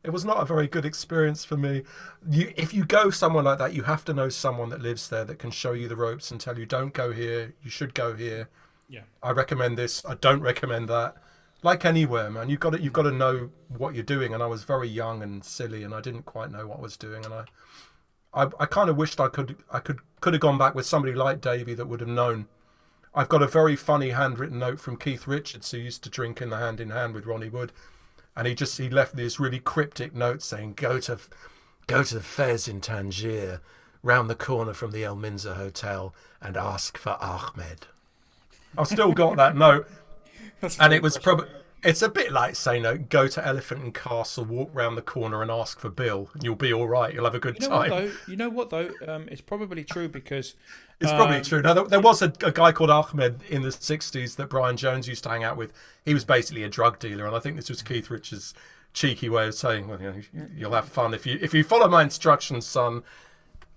B: it was not a very good experience for me. You, if you go somewhere like that, you have to know someone that lives there that can show you the ropes and tell you, "Don't go here. You should go here."
A: yeah,
B: I recommend this. I don't recommend that. Like anywhere, man, you've got to you've got to know what you're doing. And I was very young and silly, and I didn't quite know what I was doing. And I, I, I kind of wished I could I could could have gone back with somebody like Davey that would have known. I've got a very funny handwritten note from Keith Richards, who used to drink in the hand in hand with Ronnie Wood, and he just he left this really cryptic note saying, "Go to, go to the Fez in Tangier, round the corner from the El Minzah Hotel, and ask for Ahmed." I've still got that note, and it was probably. It's a bit like saying, no, go to Elephant and Castle, walk round the corner, and ask for Bill, and you'll be all right. You'll have a good
A: you know what
B: time.
A: though? You know what though? Um, it's probably true because
B: It's probably
A: um,
B: true. Now, there, there was a, a guy called Ahmed in the 60s that Brian Jones used to hang out with. He was basically a drug dealer, and I think this was Keith Richards' cheeky way of saying, well, you know, you'll have fun if you if you follow my instructions, son.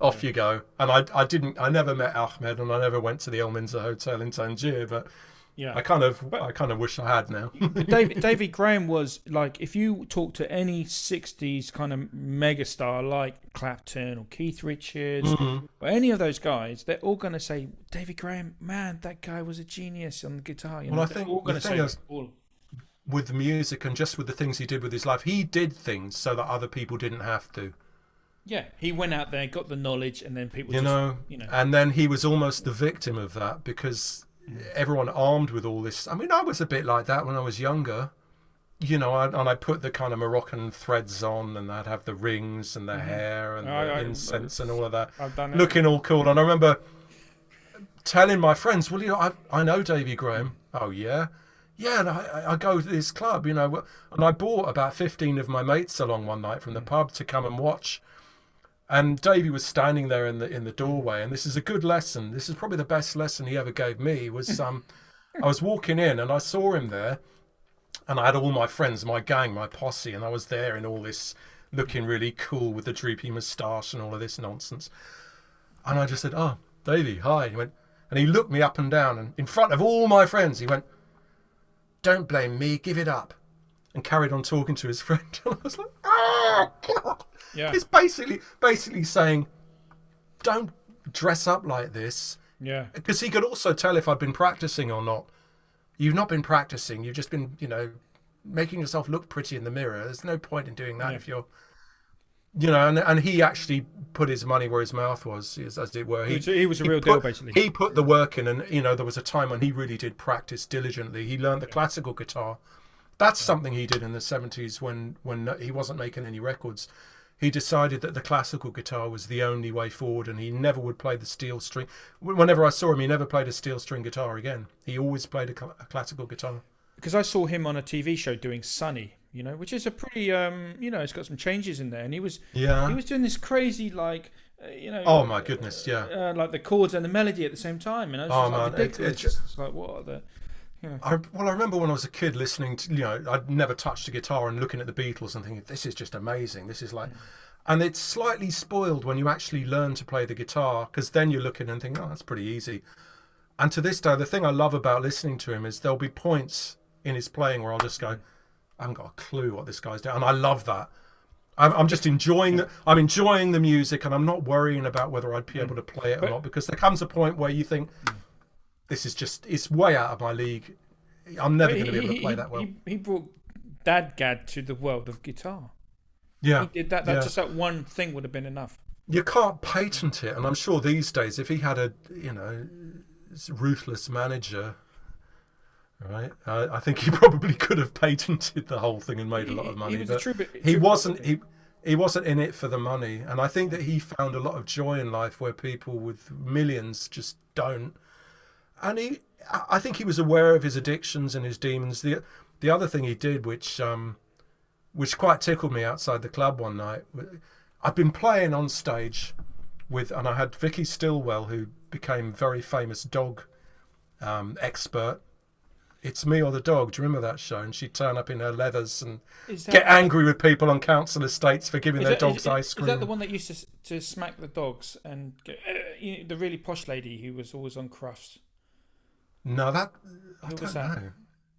B: Off you go. And I, I didn't, I never met Ahmed, and I never went to the El Minzah Hotel in Tangier, but
A: yeah,
B: I kind of, I kind of wish I had now.
A: David David Graham was like if you talk to any '60s kind of megastar like Clapton or Keith Richards
B: Mm-hmm.
A: or any of those guys, they're all going to say David Graham. Man, that guy was a genius on the guitar. You know,
B: Well, I
A: they're
B: think
A: all
B: the
A: going to
B: thing
A: say
B: is-
A: all.
B: with the music and just with the things he did with his life, he did things so that other people didn't have to.
A: Yeah, he went out there, got the knowledge, and then people
B: you
A: just,
B: know,
A: you know,
B: and then he was almost the victim of that because everyone armed with all this. I mean, I was a bit like that when I was younger. You know, I, and I put the kind of Moroccan threads on, and I'd have the rings and the mm-hmm. hair and
A: I-
B: the
A: I-
B: incense and all of that,
A: I've done it.
B: looking all cool. And I remember telling my friends, "Well, you know, I I know Davy Graham. Oh yeah." Yeah, and I, I- I go to this club, you know, and I bought about 15 of my mates along one night from the mm. pub to come and watch. And Davy was standing there in the in the doorway, and this is a good lesson. This is probably the best lesson he ever gave me. Was um, I was walking in and I saw him there, and I had all my friends, my gang, my posse, and I was there in all this looking really cool with the droopy moustache and all of this nonsense. And I just said, "Oh, Davy, hi." He went, and he looked me up and down, and in front of all my friends, he went, "Don't blame me. Give it up. And carried on talking to his friend. And I was like, oh god!
A: Yeah.
B: It's basically basically saying, don't dress up like this.
A: Yeah.
B: Because he could also tell if I'd been practicing or not. You've not been practicing. You've just been, you know, making yourself look pretty in the mirror. There's no point in doing that
A: Yeah.
B: if you're, you know. And, and he actually put his money where his mouth was, as, as it were.
A: He was, he was a real
B: put,
A: deal, basically.
B: He put the work in, and you know, there was a time when he really did practice diligently. He learned the classical guitar. That's something he did in the seventies when when he wasn't making any records. He decided that the classical guitar was the only way forward, and he never would play the steel string. Whenever I saw him, he never played a steel string guitar again. He always played a, cl- a classical guitar.
A: because I saw him on a TV show doing Sunny, you know, which is a pretty, um, you know, it's got some changes in there, and he was
B: Yeah.
A: he was doing this crazy like, uh, you know,
B: Oh my goodness, yeah.
A: uh, like the chords and the melody at the same time, and I was
B: Oh,
A: just like
B: it-
A: ridiculous.
B: it-
A: it's like what are the,
B: I, well, I remember when I was a kid listening to, you know, I'd never touched a guitar and looking at the Beatles and thinking, this is just amazing. This is like, mm. and it's slightly spoiled when you actually learn to play the guitar because then you're looking and thinking, oh, that's pretty easy. And to this day, the thing I love about listening to him is there'll be points in his playing where I'll just go, I haven't got a clue what this guy's doing. And I love that. I'm, I'm just enjoying the, I'm enjoying the music and I'm not worrying about whether I'd be mm. able to play it or not because there comes a point where you think, mm. This is just, it's way out of my league. I'm never going to be able to play that well.
A: He, he brought DADGAD to the world of guitar.
B: yeah.
A: He did that. That
B: yeah.
A: just that one thing would have been enough.
B: You can't patent it. And I'm sure these days, if he had a, you know, ruthless manager, right, uh, I think he probably could have patented the whole thing and made a lot of money.
A: He was
B: but
A: true,
B: he wasn't, he, he wasn't in it for the money. And I think that he found a lot of joy in life where people with millions just don't. And he, I think he was aware of his addictions and his demons. The, the other thing he did, which, um, which quite tickled me outside the club one night. I'd been playing on stage with, and I had Vicky Stilwell, who became very famous dog um, expert. It's me or the dog. Do you remember that show? And she'd turn up in her leathers and
A: that,
B: get angry with people on council estates for giving their
A: that-
B: dogs
A: is-
B: ice cream.
A: Is that the one that used to to smack the dogs and get, uh, you know, the really posh lady who was always on Crufts?
B: No, that I
A: Who
B: don't
A: that?
B: know.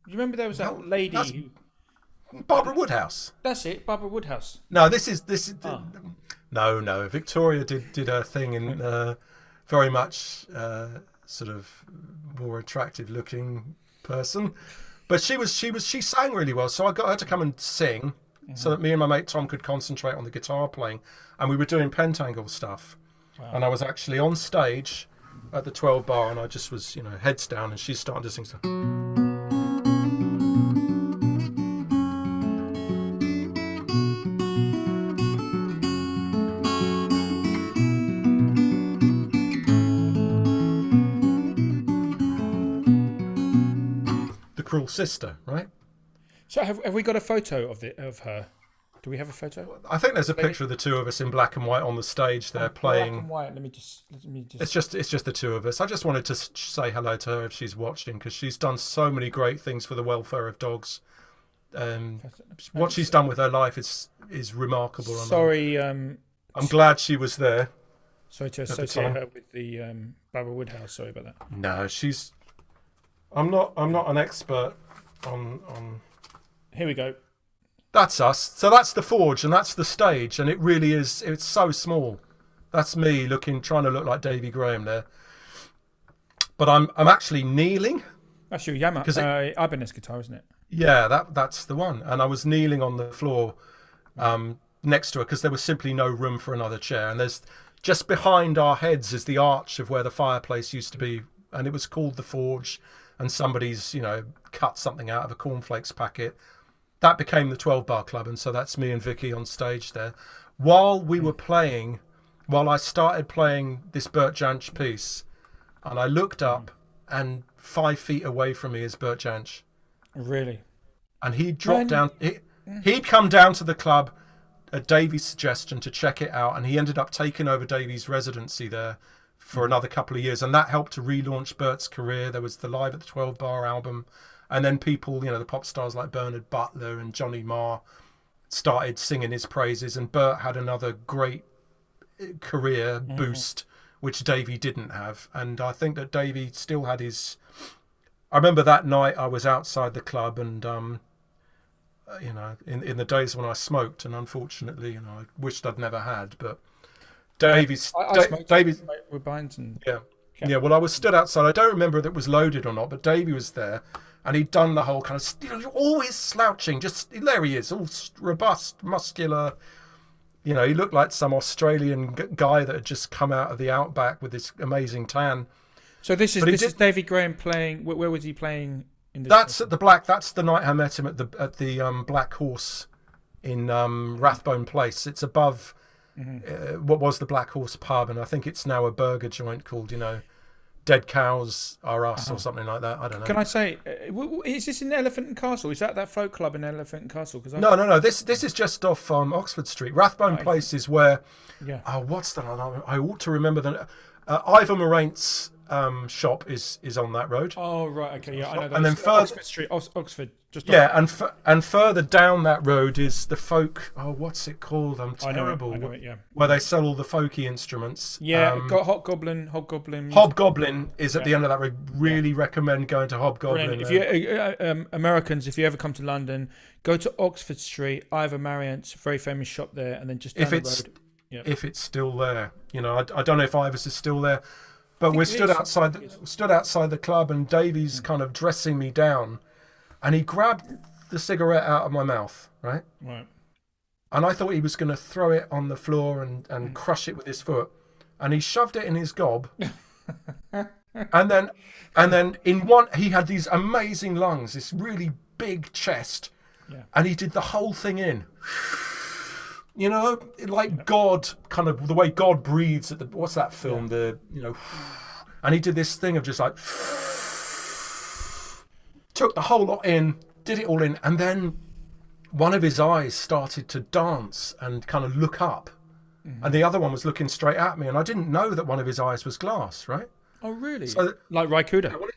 A: You remember there was that
B: No,
A: lady
B: that's-
A: who?
B: Barbara Woodhouse.
A: That's it, Barbara Woodhouse.
B: No, this is this. Is,
A: Oh.
B: No, no. Victoria did did her thing in uh, very much uh, sort of more attractive looking person, but she was she was she sang really well. So I got her to come and sing, so that me and my mate Tom could concentrate on the guitar playing, and we were doing pentangle stuff. And I was actually on stage at the twelve bar, and I just was you know heads down, and she's starting to sing stuff. The Cruel Sister, right?
A: So have, have we got a photo of the of her? Do we have a photo?
B: I think there's a picture of the two of us in black and white on the stage there
A: Black
B: playing.
A: and white. Let me just let me just.
B: It's just it's just the two of us. I just wanted to say hello to her if she's watching because she's done so many great things for the welfare of dogs. Um, what she's done with her life is is remarkable. I'm-
A: Sorry, um,
B: I'm glad she was there.
A: sorry to associate her with the um, Barbara Woodhouse. Sorry about that.
B: No, she's. I'm not. I'm not an expert on on.
A: Here we go.
B: That's us. So that's the forge and that's the stage, and it really is. It's so small. That's me looking, trying to look like Davy Graham there. But I'm I'm actually kneeling.
A: That's your Yamaha
B: it-
A: uh, Ibanez guitar, isn't it?
B: Yeah, that that's the one. And I was kneeling on the floor um, next to her because there was simply no room for another chair. And there's just behind our heads is the arch of where the fireplace used to be, and it was called the forge. And somebody's you know cut something out of a cornflakes packet. That became the 12 bar club, and so that's me and Vicky on stage there. While we hmm. were playing, while I started playing this Bert Jansch piece, and I looked hmm. up, and five feet away from me is Bert Jansch
A: Really?
B: and he dropped
A: When-
B: down. He, hmm. he'd come down to the club at Davy's suggestion to check it out, and he ended up taking over Davy's residency there for another couple of years, and that helped to relaunch Bert's career. There was the Live at the Twelve Bar album, and then people, you know, the pop stars like Bernard Butler and Johnny Marr started singing his praises, and Bert had another great uh, career boost, which Davy didn't have, and I think that Davy still had his. I remember that night I was outside the club and um, you know, in in the days when I smoked, and unfortunately, you know, I wished I'd never had. But Davies,
A: I, I
B: Da- Davies,
A: with Byington.
B: yeah, yeah. Well, I was stood outside. I don't remember if it was loaded or not, but Davy was there, and he'd done the whole kind of, you know, always slouching. Just there he is, all robust, muscular. You know, he looked like some Australian guy that had just come out of the outback with this amazing tan.
A: So this is this is David Graham playing. Where, where was he playing? In
B: That's at the black. That's the night I met him at the at the um, Black Horse in um, Rathbone Place. It's above uh, what was the Black Horse pub, and I think it's now a burger joint called you know, Dead Cows Are Us or something like that. I don't know.
A: Can I say, uh, is this in Elephant and Castle? Is that that folk club in Elephant and Castle? Because
B: No, no, no. This this is just off um, Oxford Street. Rathbone
A: Right.
B: Place is where.
A: yeah.
B: Oh, what's that? I I ought to remember that. Uh, Ivor Mairants um, shop is is on that road.
A: Oh right, okay, yeah, I know. That.
B: And
A: then
B: further-
A: Oxford Street, Ox- Oxford, just
B: Yeah, and f- and further down that road is the folk. Oh, what's it called? I'm
A: I know, it,
B: terrible.
A: I know it, yeah.
B: Where they sell all the folky instruments.
A: Yeah,
B: Um,
A: got Hot Goblin, Hobgoblin.
B: Hobgoblin is at the end of that road. Really recommend going to Hobgoblin.
A: Brilliant. If you uh, uh, um, Americans, if you ever come to London, go to Oxford Street, Ivor Marriott, very famous shop there, and then just down
B: if
A: the
B: it's
A: road. Yeah.
B: if it's still there, you know, I, I don't know if Ivor's is still there, but we're stood outside the, stood outside the club, and Davies kind of dressing me down, and he grabbed the cigarette out of my mouth, right,
A: Right.
B: and I thought he was going to throw it on the floor and and
A: Mm.
B: crush it with his foot, and he shoved it in his gob. and then and then in one he had these amazing lungs this really big chest
A: Yeah.
B: and he did the whole thing in you know like god kind of the way god breathes at the what's that film the you know and he did this thing of just like took the whole lot in did it all in and then one of his eyes started to dance and kind of look up mm-hmm. and the other one was looking straight at me and i didn't know that one of his eyes was glass right
A: Oh really?
B: So-
A: like Raikuda.
B: well,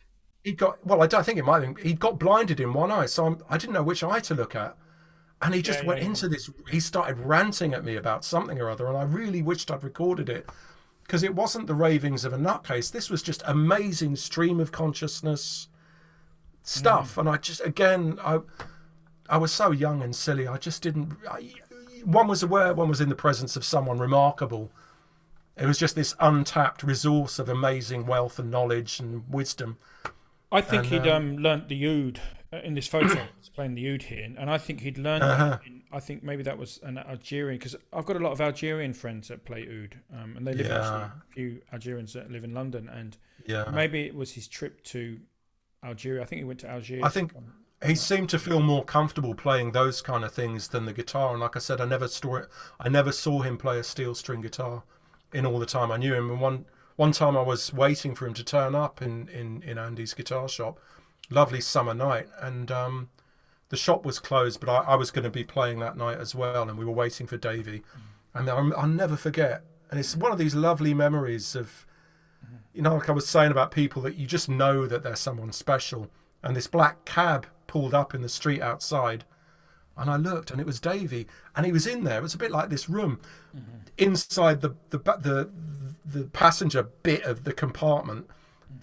B: he got well. I don't think it might have been. He got blinded in one eye, so I'm, I didn't know which eye to look at. And he just
A: Yeah,
B: went
A: yeah, yeah.
B: into this. He started ranting at me about something or other, and I really wished I'd recorded it because it wasn't the ravings of a nutcase. This was just amazing stream of consciousness stuff.
A: Mm.
B: And I just again, I I was so young and silly. I just didn't. I, one was aware, one was in the presence of someone remarkable. It was just this untapped resource of amazing wealth and knowledge and wisdom.
A: I think
B: And,
A: he'd um, learnt the oud uh, in this photo. He's playing the oud here, and I think he'd learned.
B: Uh-huh.
A: in, I think maybe that was an Algerian because I've got a lot of Algerian friends that play oud, um, and they live
B: Yeah.
A: actually a few Algerians that live in London, and
B: Yeah.
A: maybe it was his trip to Algeria. I think he went to Algiers.
B: I think he seemed to feel more comfortable playing those kind of things than the guitar. And like I said, I never saw it. I never saw him play a steel string guitar in all the time I knew him. And one one time I was waiting for him to turn up in in in Andy's guitar shop. Lovely summer night, and um, the shop was closed, but I, I was going to be playing that night as well, and we were waiting for Davey. And I'm, I'll never forget. And it's one of these lovely memories of you know, like I was saying about people that you just know that they're someone special. And this black cab pulled up in the street outside, and I looked, and it was Davy, and he was in there. It was a bit like this room, mm-hmm. inside the the the the passenger bit of the compartment.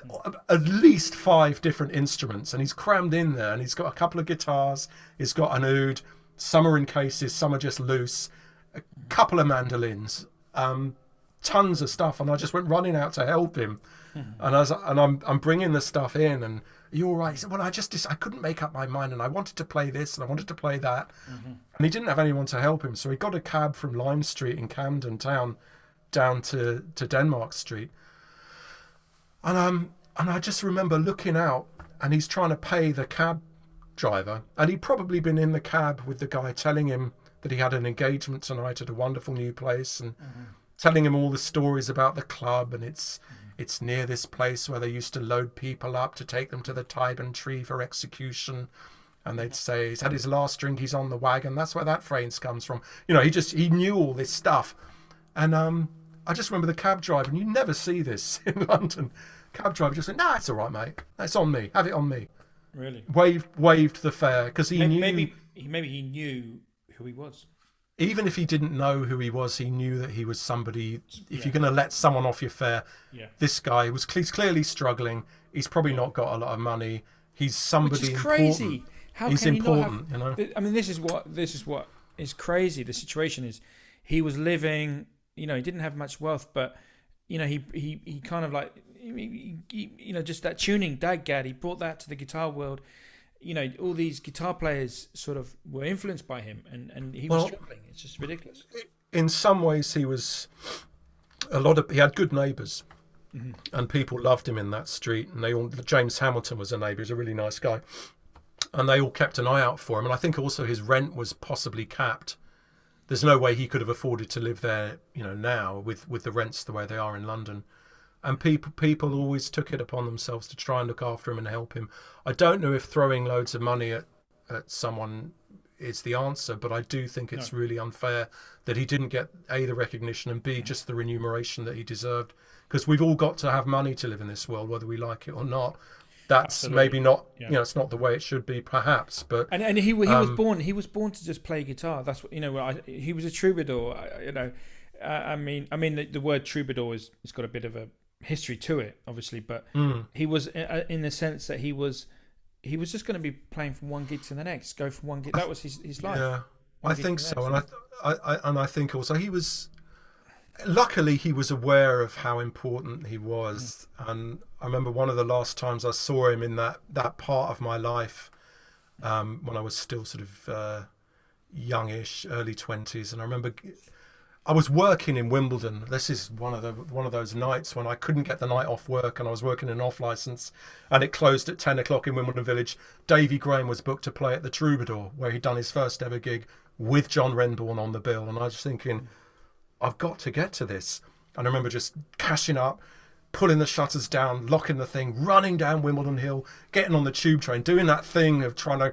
B: Mm-hmm. At least five different instruments, and he's crammed in there. And he's got a couple of guitars. He's got an oud. Some are in cases, some are just loose. A mm-hmm. couple of mandolins. Um, tons of stuff, and I just went running out to help him. Hmm. And I was, and I'm I'm bringing the stuff in, and are you all right? He said, well, I just I couldn't make up my mind, and I wanted to play this, and I wanted to play that, mm-hmm. and he didn't have anyone to help him, so he got a cab from Lime Street in Camden Town down to to Denmark Street, and um and I just remember looking out, and he's trying to pay the cab driver, and he'd probably been in the cab with the guy telling him that he had an engagement tonight at a wonderful new place, and mm-hmm. Telling him all the stories about the club and it's it's near this place where they used to load people up to take them to the Tyburn tree for execution. And they'd say he's had his last drink, he's on the wagon. That's where that phrase comes from. You know, he just he knew all this stuff. And um I just remember the cab driver, and you never see this in London. Cab driver just said, "Nah, it's all right, mate. It's on me. Have it on me."
A: really.
B: Waved waved the fare because he
A: Maybe
B: knew.
A: maybe he, maybe he knew who he was.
B: Even if he didn't know who he was, he knew that he was somebody. If you're going to let someone off your fare,
A: Yeah.
B: this guy was he's clearly struggling. He's probably not got a lot of money. He's somebody
A: Which is
B: important.
A: crazy. How
B: He's
A: can he not have-
B: important, you know.
A: I mean, this is what this is what is crazy. The situation is, he was living. You know, he didn't have much wealth, but you know, he he, he kind of like, he, he- you know, just that tuning, DADGAD. He brought that to the guitar world. You know, all these guitar players sort of were influenced by him, and and he was struggling. It's just ridiculous.
B: in some ways he was a lot of he had good neighbors mm-hmm. and people loved him in that street and they all james hamilton was a neighbor he's a really nice guy. And they all kept an eye out for him. And i think also his rent was possibly capped. There's no way he could have afforded to live there you know now with with the rents the way they are in london and people people always took it upon themselves to try and look after him and help him i don't know if throwing loads of money at at someone is the answer, but I do think it's really unfair that he didn't get a the recognition and b just the remuneration that he deserved. Because we've all got to have money to live in this world, whether we like it or not. That's
A: Absolutely.
B: maybe not,
A: Yeah.
B: you know, it's not the way it should be, perhaps. But
A: And and he he was
B: Um,
A: born he was born to just play guitar. That's what you know. I, he was a troubadour. I- You know, uh, I mean, I mean the, the word troubadour is it's got a bit of a history to it, obviously, but
B: mm,
A: he was uh, in the sense that he was he was just going to be playing from one gig to the next, go from one gig. That was his his life.
B: yeah,
A: One
B: I think so,
A: next.
B: and I, I, I, and I think also he was. Luckily, he was aware of how important he was, and I remember one of the last times I saw him in that that part of my life, um, when I was still sort of uh, youngish, early twenties, and I remember I was working in Wimbledon. This is one of the one of those nights when I couldn't get the night off work, and I was working an off license, and it closed at ten o'clock in Wimbledon Village. Davy Graham was booked to play at the Troubadour, where he'd done his first ever gig with John Renbourn on the bill, and I was thinking, I've got to get to this. And I remember just cashing up, pulling the shutters down, locking the thing, running down Wimbledon Hill, getting on the tube train, doing that thing of trying to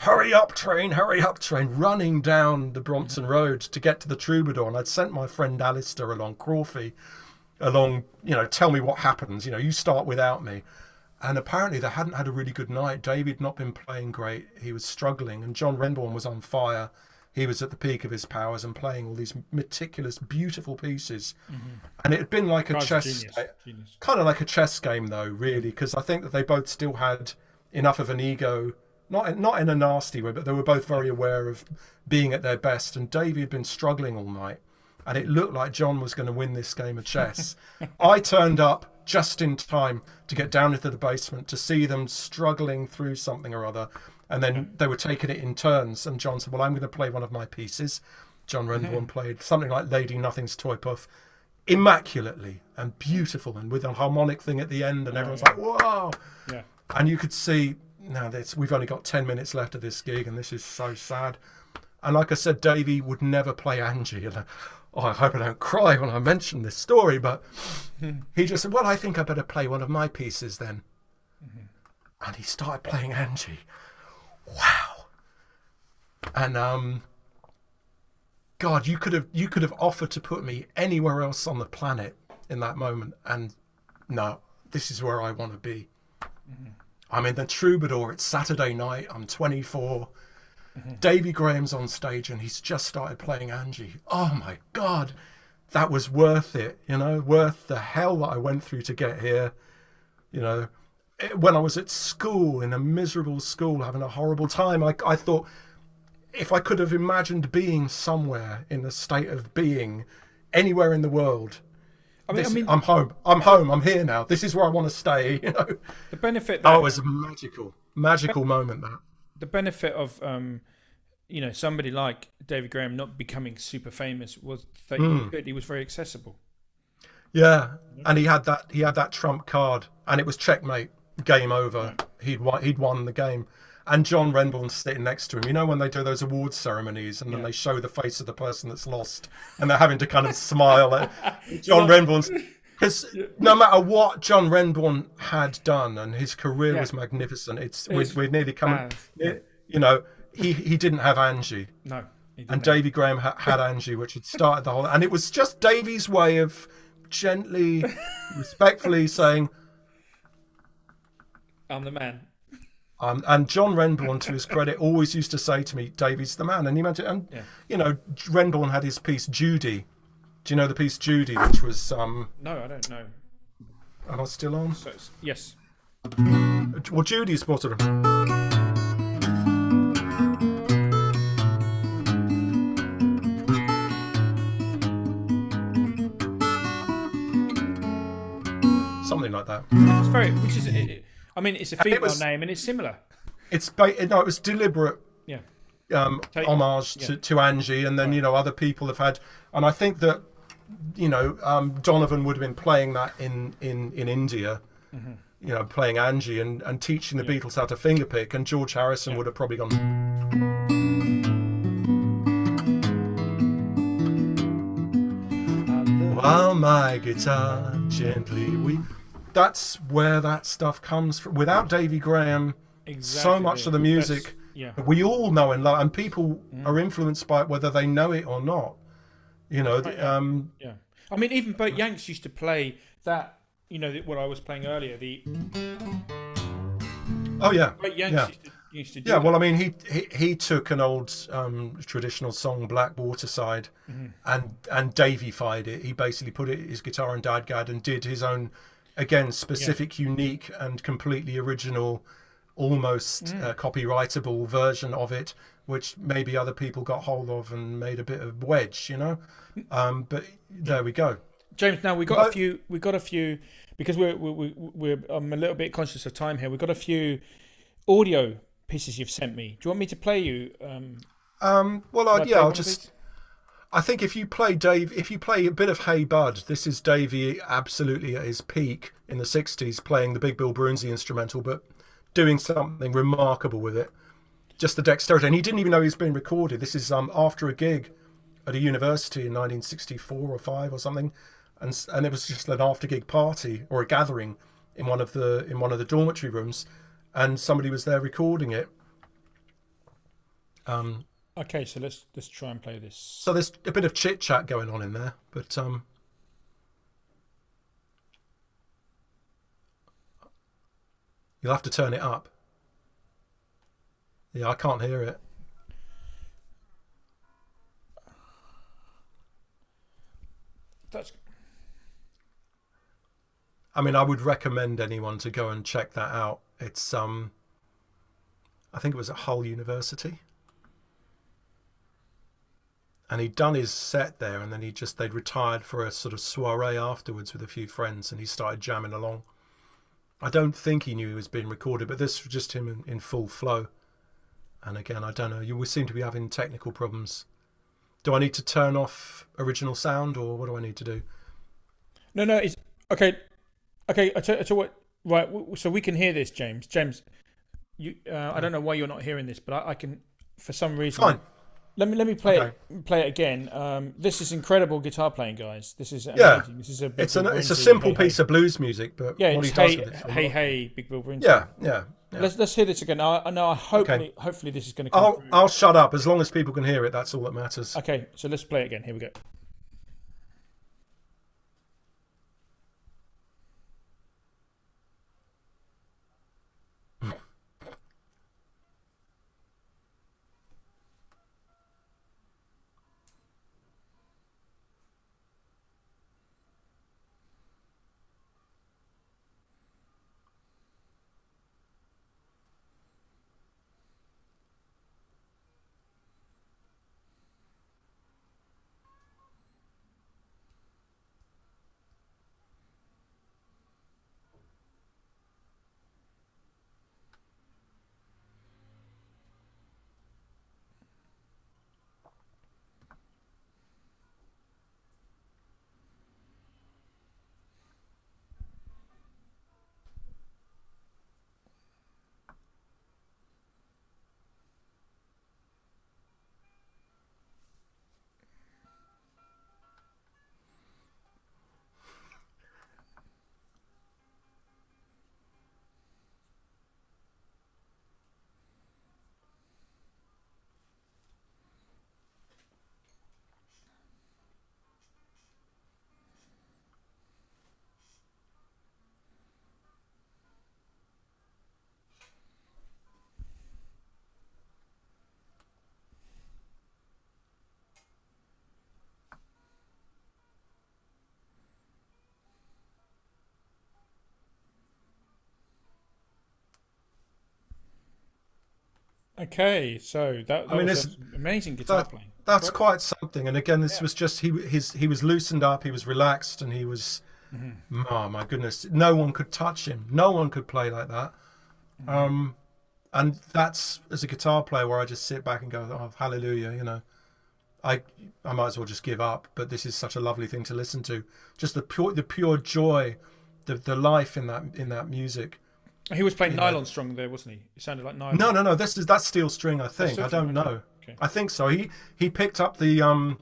B: hurry up train, hurry up train, running down the Brompton Road to get to the Troubadour. And I'd sent my friend Alistair along Crawford, along, you know, tell me what happens. You know, you start without me. And apparently they hadn't had a really good night. David had not been playing great. He was struggling, and John Renbourn was on fire. He was at the peak of his powers and playing all these meticulous, beautiful pieces. Mm-hmm. And it had been like a chess,
A: genius. Genius.
B: kind of like a chess game, though, really, because I think that they both still had enough of an ego, not not in a nasty way, but they were both very aware of being at their best. And Davey had been struggling all night, and it looked like John was going to win this game of chess. I turned up just in time to get down into the basement to see them struggling through something or other. And then they were taking it in turns. And John said, Well, I'm going to play one of my pieces. John Renbourn mm-hmm. played something like Lady Nothing's Toye Puffe immaculately and beautiful and with a harmonic thing at the end. And everyone's oh, like, Whoa!
A: Yeah.
B: And you could see, now this we've only got 10 minutes left of this gig, and this is so sad. And like I said, Davey would never play Angie. And, uh, oh, I hope I don't cry when I mention this story, but he just said, Well, I think I better play one of my pieces then. And he started playing Angie. Wow. And um God, you could have you could have offered to put me anywhere else on the planet in that moment, and no, this is where I want to be. I'm in the Troubadour. It's Saturday night. I'm 24. Mm-hmm. Davy Graham's on stage, and he's just started playing Angie. Oh my God, that was worth it. You know, worth the hell that I went through to get here. You know, It- when I was at school in a miserable school, having a horrible time, I, I thought if I could have imagined being somewhere in the state of being anywhere in the world.
A: I mean,
B: this-
A: I mean,
B: I'm home. I'm home. I'm here now. This is where I want to stay. You know.
A: the benefit that
B: Oh, it was a magical, magical moment. That.
A: the benefit of um, you know somebody like David Graham not becoming super famous was that he, he was very accessible.
B: Yeah, and he had that. He had that trump card, and it was checkmate. Game over. He'd won. He'd won the game. And John Renbourn's sitting next to him. You know when they do those awards ceremonies, and then
A: Yeah.
B: they show the face of the person that's lost, and they're having to kind of smile at John Renbourn's. Because no matter what John Renbourn had done, and his career
A: Yeah.
B: was magnificent, it's,
A: It's
B: we're, we're nearly coming.
A: bad.
B: You know, he he didn't have Angie.
A: No.
B: And Davy Graham ha- had Angie, which had started the whole, and it was just Davy's way of gently, respectfully saying,
A: I'm the man.
B: Um, and John Renbourn, to his credit, always used to say to me, "Davey's the man." And you meant it. And
A: yeah.
B: you know, Renbourn had his piece Judy. Do you know the piece Judy, which was? Um,
A: no, I don't know.
B: Am I still on?
A: So yes.
B: Well, Judy's sort of something like that.
A: It's very, which is it, it, I mean, it's a female
B: was-
A: name and it's similar.
B: It's no, it was deliberate
A: Yeah.
B: um, homage to, to Angie, and then you know other people have had, and I think that you know um, Donovan would have been playing that in in in India,
A: Mm-hmm.
B: you know, playing Angie and and teaching the Beatles how to fingerpick, and George Harrison would have probably gone. While my guitar gently weep. That's where that stuff comes from. Without Davy Graham, so much of the music
A: yeah.
B: we all know and love, and people
A: Mm.
B: are influenced by it whether they know it or not. You know, the- um,
A: Yeah. I mean, even Bert Jansch used to play that, you know, what I was playing earlier. The
B: oh yeah,
A: Bert Jansch
B: yeah,
A: used, to, used to
B: yeah.
A: that.
B: Well, I mean, he he, he took an old um, traditional song, Blackwaterside,
A: Mm-hmm.
B: and and Davy-fied it. He basically put it his guitar and DADGAD and did his own, again, specific, unique, and completely original, almost
A: Mm.
B: uh, copyrightable version of it, which maybe other people got hold of and made a bit of wedge, you know. Um, but there we go.
A: James, now we got a few. We got a few because we're we're, we're I'm a little bit conscious of time here. We've got a few audio pieces you've sent me. Do you want me to play you? Um,
B: Um, well, I,
A: shall I
B: yeah, I'll just. I think if you play Dave, if you play a bit of Hey Bud, this is Davey absolutely at his peak in the '60s, playing the Big Bill Broonzy instrumental, but doing something remarkable with it. Just the dexterity, and he didn't even know he was being recorded. This is um after a gig at a university in 1964 or five or something, and and it was just an after gig party or a gathering in one of the in one of the dormitory rooms, and somebody was there recording it. Um,
A: Okay, so let's let's try and play this.
B: so there's a bit of chit chat going on in there, but um, you'll have to turn it up. Yeah, I can't hear it.
A: That's
B: I mean, I would recommend anyone to go and check that out. It's um, I think it was at Hull University, and he'd done his set there, and then he just they'd retired for a sort of soiree afterwards with a few friends, and he started jamming along. I don't think he knew he was being recorded, but this was just him in, in full flow. And again, I don't know. You we seem to be having technical problems. Do I need to turn off original sound, or what do I need to do?
A: no, no. It's okay. Okay, I tell, I tell what. Right, so we can hear this, James. James, you. Uh, I don't know why you're not hearing this, but I, I can. For some reason,
B: Fine.
A: Let me let me play
B: Okay.
A: it play it again. Um, this is incredible guitar playing, guys. This is
B: Yeah.
A: amazing. This is a Big
B: It's a it's a simple
A: hey,
B: piece
A: hey.
B: of blues music, but
A: Yeah,
B: what
A: it's
B: he does
A: hey
B: with it.
A: hey hey Big Bill.
B: Yeah, yeah. yeah.
A: Let's let's hear this again. I I know. I hope
B: Okay.
A: hopefully this is going to come.
B: I'll
A: through.
B: I'll shut up as long as people can hear it. That's all that matters.
A: Okay, so let's play it again. Here we go. Okay, so that, that
B: I mean,
A: was
B: it's-
A: amazing guitar
B: That,
A: playing.
B: that's quite something. And again, this was just he his he was loosened up. He was relaxed, and he was Oh my goodness, no one could touch him. No one could play like that. Um, and that's as a guitar player where I just sit back and go, "Oh, hallelujah!" You know, I I might as well just give up. But this is such a lovely thing to listen to. Just the pure the pure joy, the the life in that in that music.
A: He was playing nylon string there, wasn't he? It sounded like nylon.
B: No, no, no. This is that's steel string. I think. I don't know.
A: Okay.
B: I think so. He he picked up the um.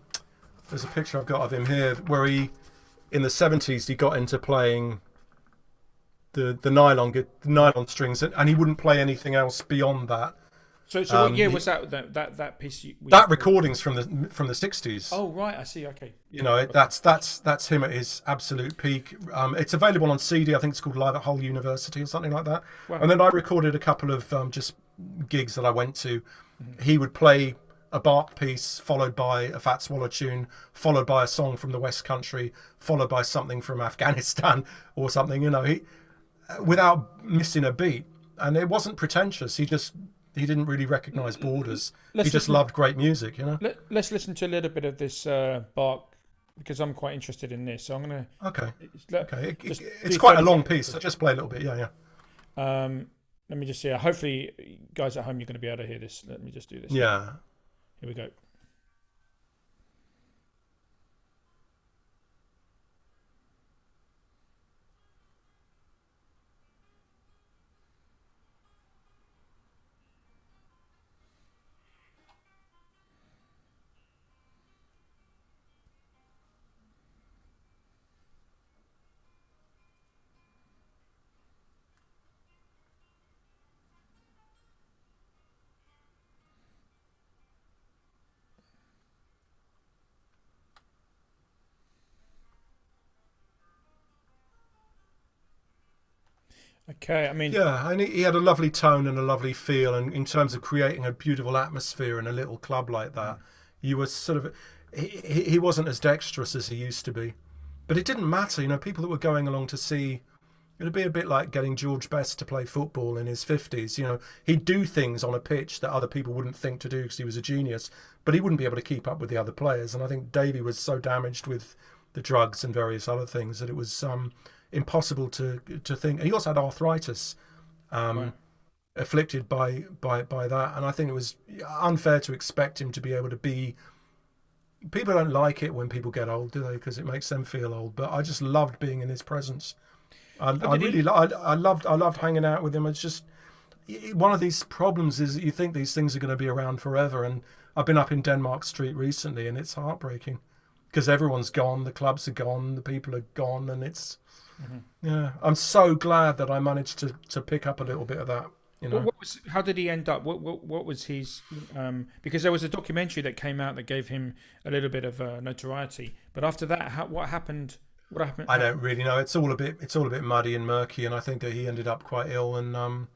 B: There's a picture I've got of him here where he, in the 70s, he got into playing. The the nylon the nylon strings and, and he wouldn't play anything else beyond that.
A: So, so
B: Um,
A: what year was that? That that, that piece? You,
B: That recording's from the from the 60s.
A: Oh right, I see. Okay.
B: You know, that's that's that's him at his absolute peak. Um, it's available on CD. I think it's called Live at Hull University or something like that.
A: Wow.
B: And then I recorded a couple of um, just gigs that I went to. He would play a Bach piece, followed by a Fats Waller tune, followed by a song from the West Country, followed by something from Afghanistan or something. You know, he without missing a beat, and it wasn't pretentious. He just he didn't really recognise borders.
A: Let's
B: he just
A: listen-
B: loved great music. You know.
A: Let, let's listen to a little bit of this uh, Bach because I'm quite interested in this. So I'm gonna.
B: Okay.
A: Let,
B: Okay. It-
A: Just
B: it's quite a long piece. So just play a little bit. Yeah, yeah.
A: Um, let me just see. Hopefully, guys at home, you're going to be able to hear this. Let me just do this.
B: Yeah.
A: Here we go. Okay. I mean,
B: Yeah, and he, had a lovely tone and a lovely feel, and in terms of creating a beautiful atmosphere in a little club like that, you were sort of he, he wasn't as dexterous as he used to be, but it didn't matter. You know, people that were going along to see. It'd be a bit like getting George Best to play football in his 50s. You know, he'd do things on a pitch that other people wouldn't think to do because he was a genius, but he wouldn't be able to keep up with the other players. And I think Davey was so damaged with the drugs and various other things that it was um, impossible to to think. He also had arthritis, um,
A: Right.
B: afflicted by by by that, and I think it was unfair to expect him to be able to be. People don't like it when people get old, do they? Because it makes them feel old. But I just loved being in his presence. I, I
A: he-
B: really, lo- I, I loved, I loved hanging out with him. It's just one of these problems is that you think these things are going to be around forever, and I've been up in Denmark Street recently, and it's heartbreaking because everyone's gone, the clubs are gone, the people are gone, and it's yeah. I'm so glad that I managed to to pick up a little bit of that. You know,
A: What, what was? How did he end up? What what, what was his? Um, because there was a documentary that came out that gave him a little bit of uh, notoriety. But after that, how, what happened? What happened?
B: I don't really know. It's all a bit it's all a bit muddy and murky, and I think that he ended up quite ill. And um,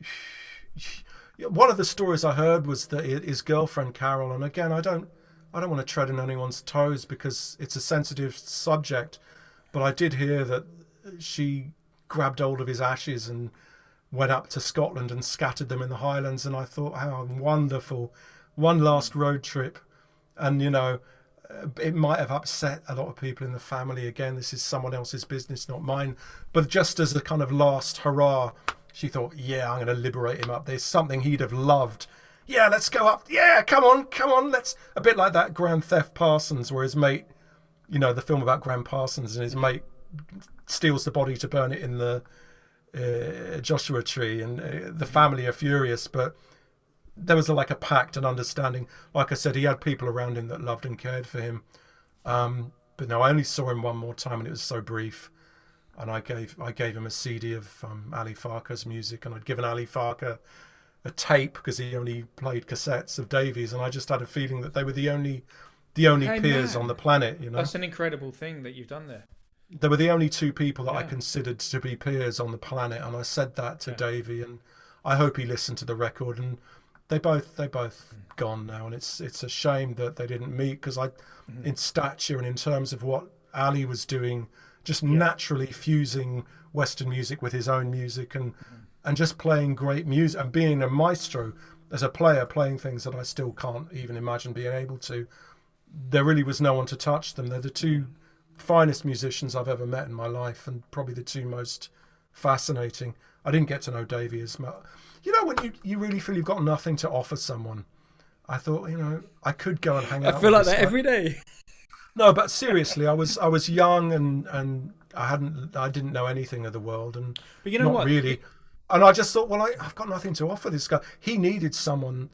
B: one of the stories I heard was that his girlfriend Carol, and again, I don't I don't want to tread on anyone's toes because it's a sensitive subject, but I did hear that she grabbed hold of his ashes and went up to Scotland and scattered them in the Highlands, and I thought how wonderful, one last road trip, and you know uh, it might have upset a lot of people in the family. Again, this is someone else's business, not mine. But just as a kind of last hurrah, she thought, yeah, I'm going to liberate him up. There's something he'd have loved. Yeah, let's go up. Yeah, come on, come on. Let's. A bit like that Grand Theft Parsons, where his mate, you know, the film about Gram Parsons, and his mate steals the body to burn it in the uh, Joshua tree, and uh, the family are furious, but there was a, like a pact and understanding. Like I said, he had people around him that loved and cared for him. Um, but no, I only saw him one more time, and it was so brief. And I gave I gave him a CD of um, Ali Farka's music, and I'd given Ali Farker a tape because he only played cassettes of Davies, and I just had a feeling that they were the only the only
A: Hey,
B: peers
A: man.
B: on the planet. You know,
A: That's an incredible thing that you've done there.
B: they were the only two people that I considered to be peers on the planet, and I said that to
A: Yeah.
B: Davey, and I hope he listened to the record. And they both they both gone now, and it's it's a shame that they didn't meet because I,
A: Mm-hmm.
B: in stature and in terms of what Ali was doing, just naturally fusing Western music with his own music and
A: Mm-hmm.
B: and just playing great music and being a maestro as a player, playing things that I still can't even imagine being able to. There really was no one to touch them. They're the two finest musicians I've ever met in my life, and probably the two most fascinating. I didn't get to know Davey as much. You know, when you, you really feel you've got nothing to offer someone, I thought, you know, I could go and hang out.
A: I feel like that
B: guy.
A: every day.
B: No, but seriously, I was I was young and and I hadn't I didn't know anything of the world and
A: But you know
B: not
A: what?
B: really. And I just thought, well, I, I've got nothing to offer this guy. He needed someone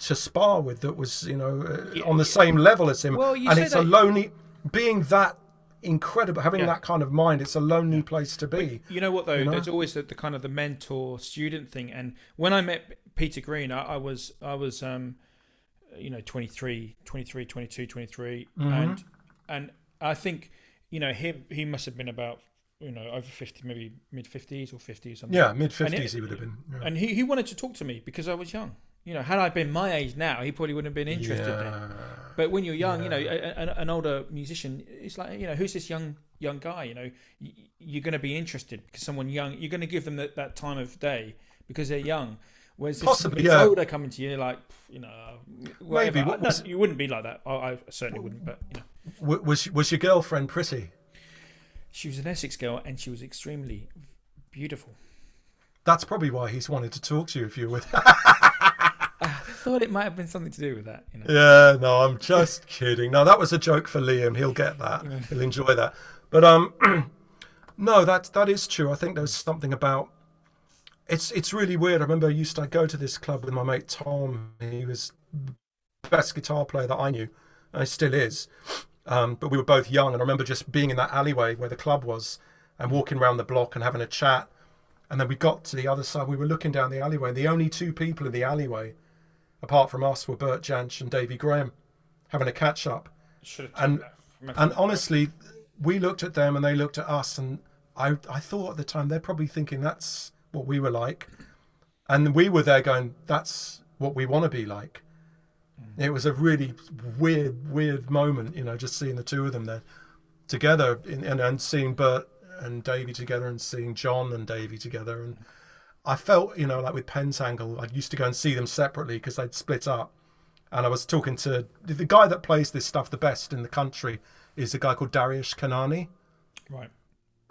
B: to spar with that was, you know, uh, on the same level as him.
A: Well, you
B: and it's a
A: that-
B: lonely, being that incredible, having
A: Yeah.
B: that kind of mind. It's a lonely place to be.
A: You know what though?
B: You know?
A: There's always the, the kind of the mentor student thing. And when I met Peter Green, I, I was I was um, you know 23, 23, 22, 23,
B: Mm-hmm.
A: and and I think you know him he must have been about you know over fifty, maybe mid fifties or fifty or something.
B: Yeah, mid fifties he would have been. Yeah.
A: And he, he wanted to talk to me because I was young. You know, had I been my age now, he probably wouldn't have been interested.
B: Yeah.
A: But when you're young, you know, a, a, an older musician, it's like you know, who's this young young guy? You know, y- you're going to be interested because someone young. You're going to give them that, that time of day because they're young. Whereas if
B: Possibly, yeah.
A: older coming to you, like, you know, whatever.
B: Maybe, what
A: No, you wouldn't be like that. I, I certainly wouldn't. But you know,
B: was was your girlfriend pretty?
A: she was an Essex girl and she was extremely beautiful.
B: That's probably why he's wanted to talk to you if you were with.
A: I thought it might have been something to do with that. You know,
B: Yeah, no, I'm just kidding. No, that was a joke for Liam. He'll get that. He'll enjoy that. But um, no, that that is true. I think there's something about. It's it's really weird. I remember I used to go to this club with my mate Tom. He was the best guitar player that I knew, and he still is. Um, but we were both young, and I remember just being in that alleyway where the club was, and walking around the block and having a chat. And then we got to the other side. We were looking down the alleyway, and the only two people in the alleyway apart from us were Bert Jansch and Davy Graham having a catch up. And-
A: took that from
B: And honestly, we looked at them and they looked at us, and I, I thought at the time they're probably thinking that's what we were like. And we were there going, that's what we want to be like. Mm. It was a really weird, weird moment, you know, just seeing the two of them there together in, and, and seeing Bert and Davy together and seeing John and Davy together. And mm. I felt, you know, like with Pentangle, I used to go and see them separately because they'd split up. And I was talking to the guy that plays this stuff the best in the country is a guy called Darius Kanani.
A: right.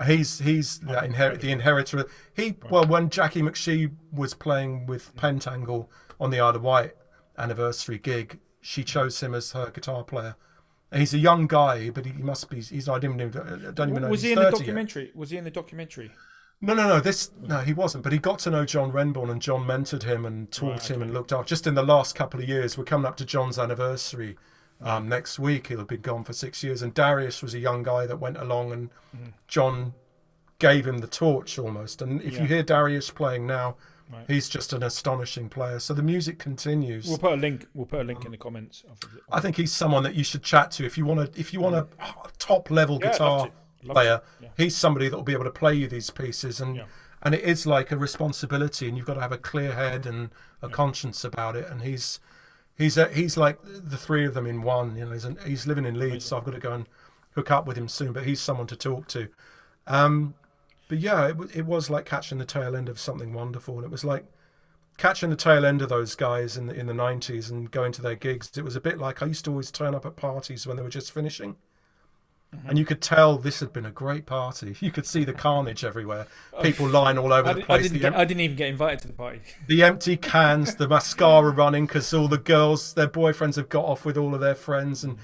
B: He's he's the, inher- the inheritor. He well, when Jacqui McShee was playing with mm. Pentangle on the Isle of Wight anniversary gig, she chose him as her guitar player. He's a young guy, but he must be. He's I didn't even I don't even know.
A: Was he in the
B: 30 yet.
A: documentary? Was he in the documentary?
B: No, no, no. This no, he wasn't. But he got to know John Renbourn, and John mentored him and taught
A: Right,
B: him and looked after. Just in the last couple of years, we're coming up to John's anniversary um, next week. He'll have been gone for six years. And Darius was a young guy that went along, and John gave him the torch almost. And if
A: Yeah.
B: you hear Darius playing now,
A: Right.
B: he's just an astonishing player. So the music continues.
A: We'll put a link. We'll put a link in the comments.
B: I think he's someone that you should chat to if you want to. If you want a top level
A: Yeah,
B: guitar
A: love to. Love
B: player.
A: Yeah.
B: he's somebody that will be able to play you these pieces, and
A: Yeah.
B: and it is like a responsibility, and you've got to have a clear head and a conscience about it. And he's he's a, he's like the three of them in one. You know, he's an, he's living in Leeds, so I've got to go and hook up with him soon. But he's someone to talk to. Um, but yeah, it, it was like catching the tail end of something wonderful, and it was like catching the tail end of those guys in the in the nineties and going to their gigs. It was a bit like I used to always turn up at parties when they were just finishing.
A: Mm-hmm.
B: And you could tell this had been a great party. You could see the carnage everywhere. People lying all over
A: I,
B: the
A: di- I
B: place.
A: didn't. Get,
B: em-
A: I didn't even get invited to the party.
B: the empty cans, the mascara running because all the girls, their boyfriends have got off with all of their friends, and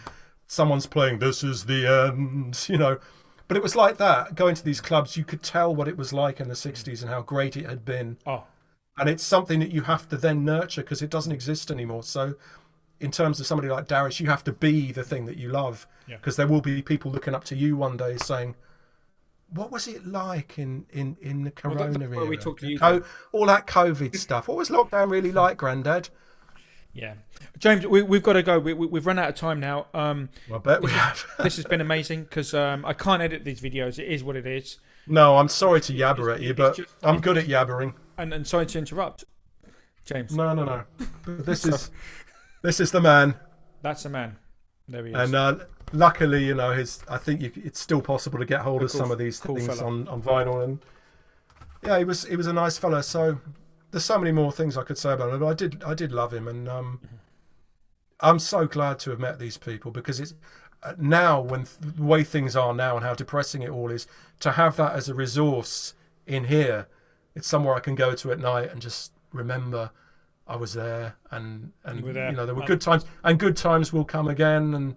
B: someone's playing "This Is the End," you know. But it was like that. Going to these clubs, you could tell what it was like in the '60s and how great it had been
A: Oh,
B: and it's something that you have to then nurture because it doesn't exist anymore. So, in terms of somebody like Darius, you have to be the thing that you love
A: Yeah.
B: because there will be people looking up to you one day saying, "What was it like in in in the Corona
A: that's what we
B: era?
A: you
B: Co- all that COVID stuff. What was lockdown really like, Grandad?"
A: yeah. James, we, we've got to go. We, we, we've run out of time now. Um,
B: I bet we have.
A: this has been amazing because um, I can't edit these videos. It is what it is.
B: no, I'm sorry to yabber at you, but
A: just-
B: I'm good at yabbering.
A: And and sorry to interrupt, James.
B: No, no, no. This is this is the man.
A: That's a man. There he is.
B: And uh, luckily, you know, his I think you, it's still possible to get hold of
A: cool-
B: some of these
A: cool
B: things
A: fella.
B: on, on vinyl. And yeah, he was he was a nice fella. So there's so many more things I could say about him. But I did I did love him, and um, I'm so glad to have met these people because it's now, when th- the way things are now and how depressing it all is, to have that as a resource in here, it's somewhere I can go to at night and just remember I was there, and and
A: You there.
B: you know there were good times, and good times will come again, and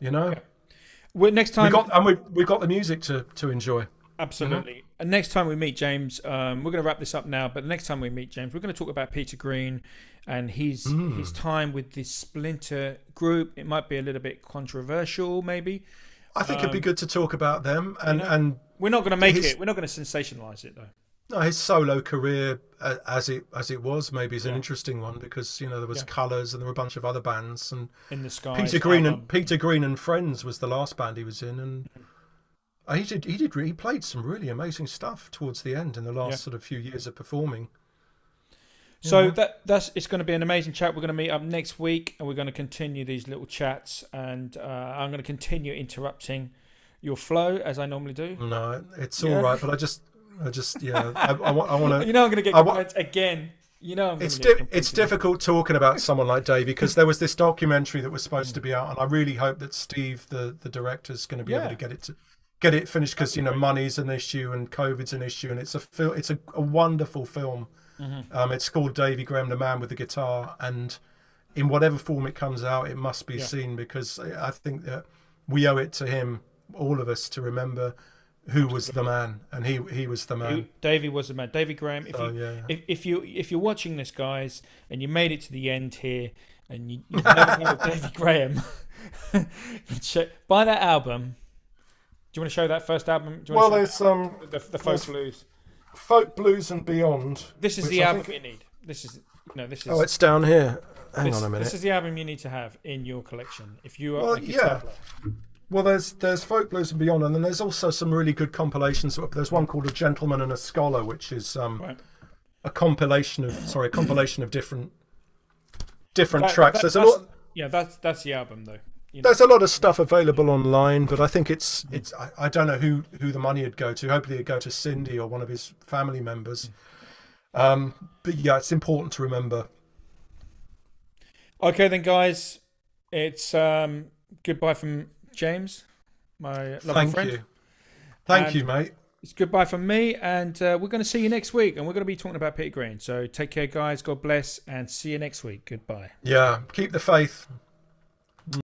B: you know
A: Well, next time
B: we got and we we got the music to to enjoy.
A: Absolutely. And next time we meet James, um, we're going to wrap this up now. But next time we meet James, we're going to talk about Peter Green and his
B: Mm.
A: his time with this Splinter group. It might be a little bit controversial, maybe.
B: I think it'd be good to talk about them and
A: know-
B: and
A: We're not going to make
B: His-
A: it. We're not going to sensationalize it, though.
B: No, his solo career, uh, as it as it was, maybe is an interesting one because you know there was
A: Yeah.
B: Colours and there were a bunch of other bands and
A: In the sky.
B: Peter Green and Peter Green and Friends was the last band he was in and uh, he did he did he played some really amazing stuff towards the end in the last
A: Yeah.
B: sort of few years of performing.
A: So
B: Yeah.
A: that that's it's going to be an amazing chat. We're going to meet up next week, and we're going to continue these little chats. And uh, I'm going to continue interrupting your flow as I normally do.
B: No, it's
A: Yeah.
B: all right, but I just I just yeah I, I, want I want
A: You know I'm going to get
B: wa-
A: again. You know I'm
B: It's di- it's difficult talking about someone like Davey because there was this documentary that was supposed to be out, and I really hope that Steve, the the director, is going to be
A: Yeah.
B: able to get it to get it finished because you know money's an issue and COVID's an issue, and it's a fil- it's a, a wonderful film.
A: Mm-hmm.
B: Um, it's called Davy Graham, the man with the guitar, and in whatever form it comes out, it must be
A: Yeah.
B: seen because I I think that we owe it to him, all of us, to remember who was the man, and he he was the man.
A: Who- Davey was the man. Davey Graham. If
B: So,
A: you
B: yeah.
A: if, if you if you're watching this, guys, and you made it to the end here, and you, you've never heard of Davey Graham, buy that album. Do you want to show that first album? Do you
B: Well,
A: want
B: there's um,
A: to show the, the folk blues.
B: folk blues and beyond.
A: This is the
B: I
A: album
B: think-
A: you need. This is no. This is
B: Oh, it's down here. Hang
A: this,
B: on a minute.
A: This is the album you need to have in your collection if you are
B: Well,
A: a guitar
B: yeah.
A: player.
B: Well, there's there's folk blues and beyond, and then there's also some really good compilations. There's one called A Gentleman and a Scholar, which is um,
A: Right.
B: a compilation of sorry, a compilation of different different
A: That-
B: tracks.
A: that-
B: there's a lot.
A: Yeah, that's that's the album though. You know,
B: There's a lot of stuff available online, but I think it's it's I, I don't know who who the money would go to. Hopefully, it'd go to Cindy or one of his family members. Um, but yeah, it's important to remember.
A: Okay then, guys. It's um, goodbye from James, my lovely
B: Thank
A: friend.
B: you, thank
A: And-
B: you, mate.
A: It's goodbye from me, and uh, we're going to see you next week, and we're going to be talking about Peter Green. So take care, guys. God bless, and see you next week. Goodbye.
B: Yeah, keep the faith.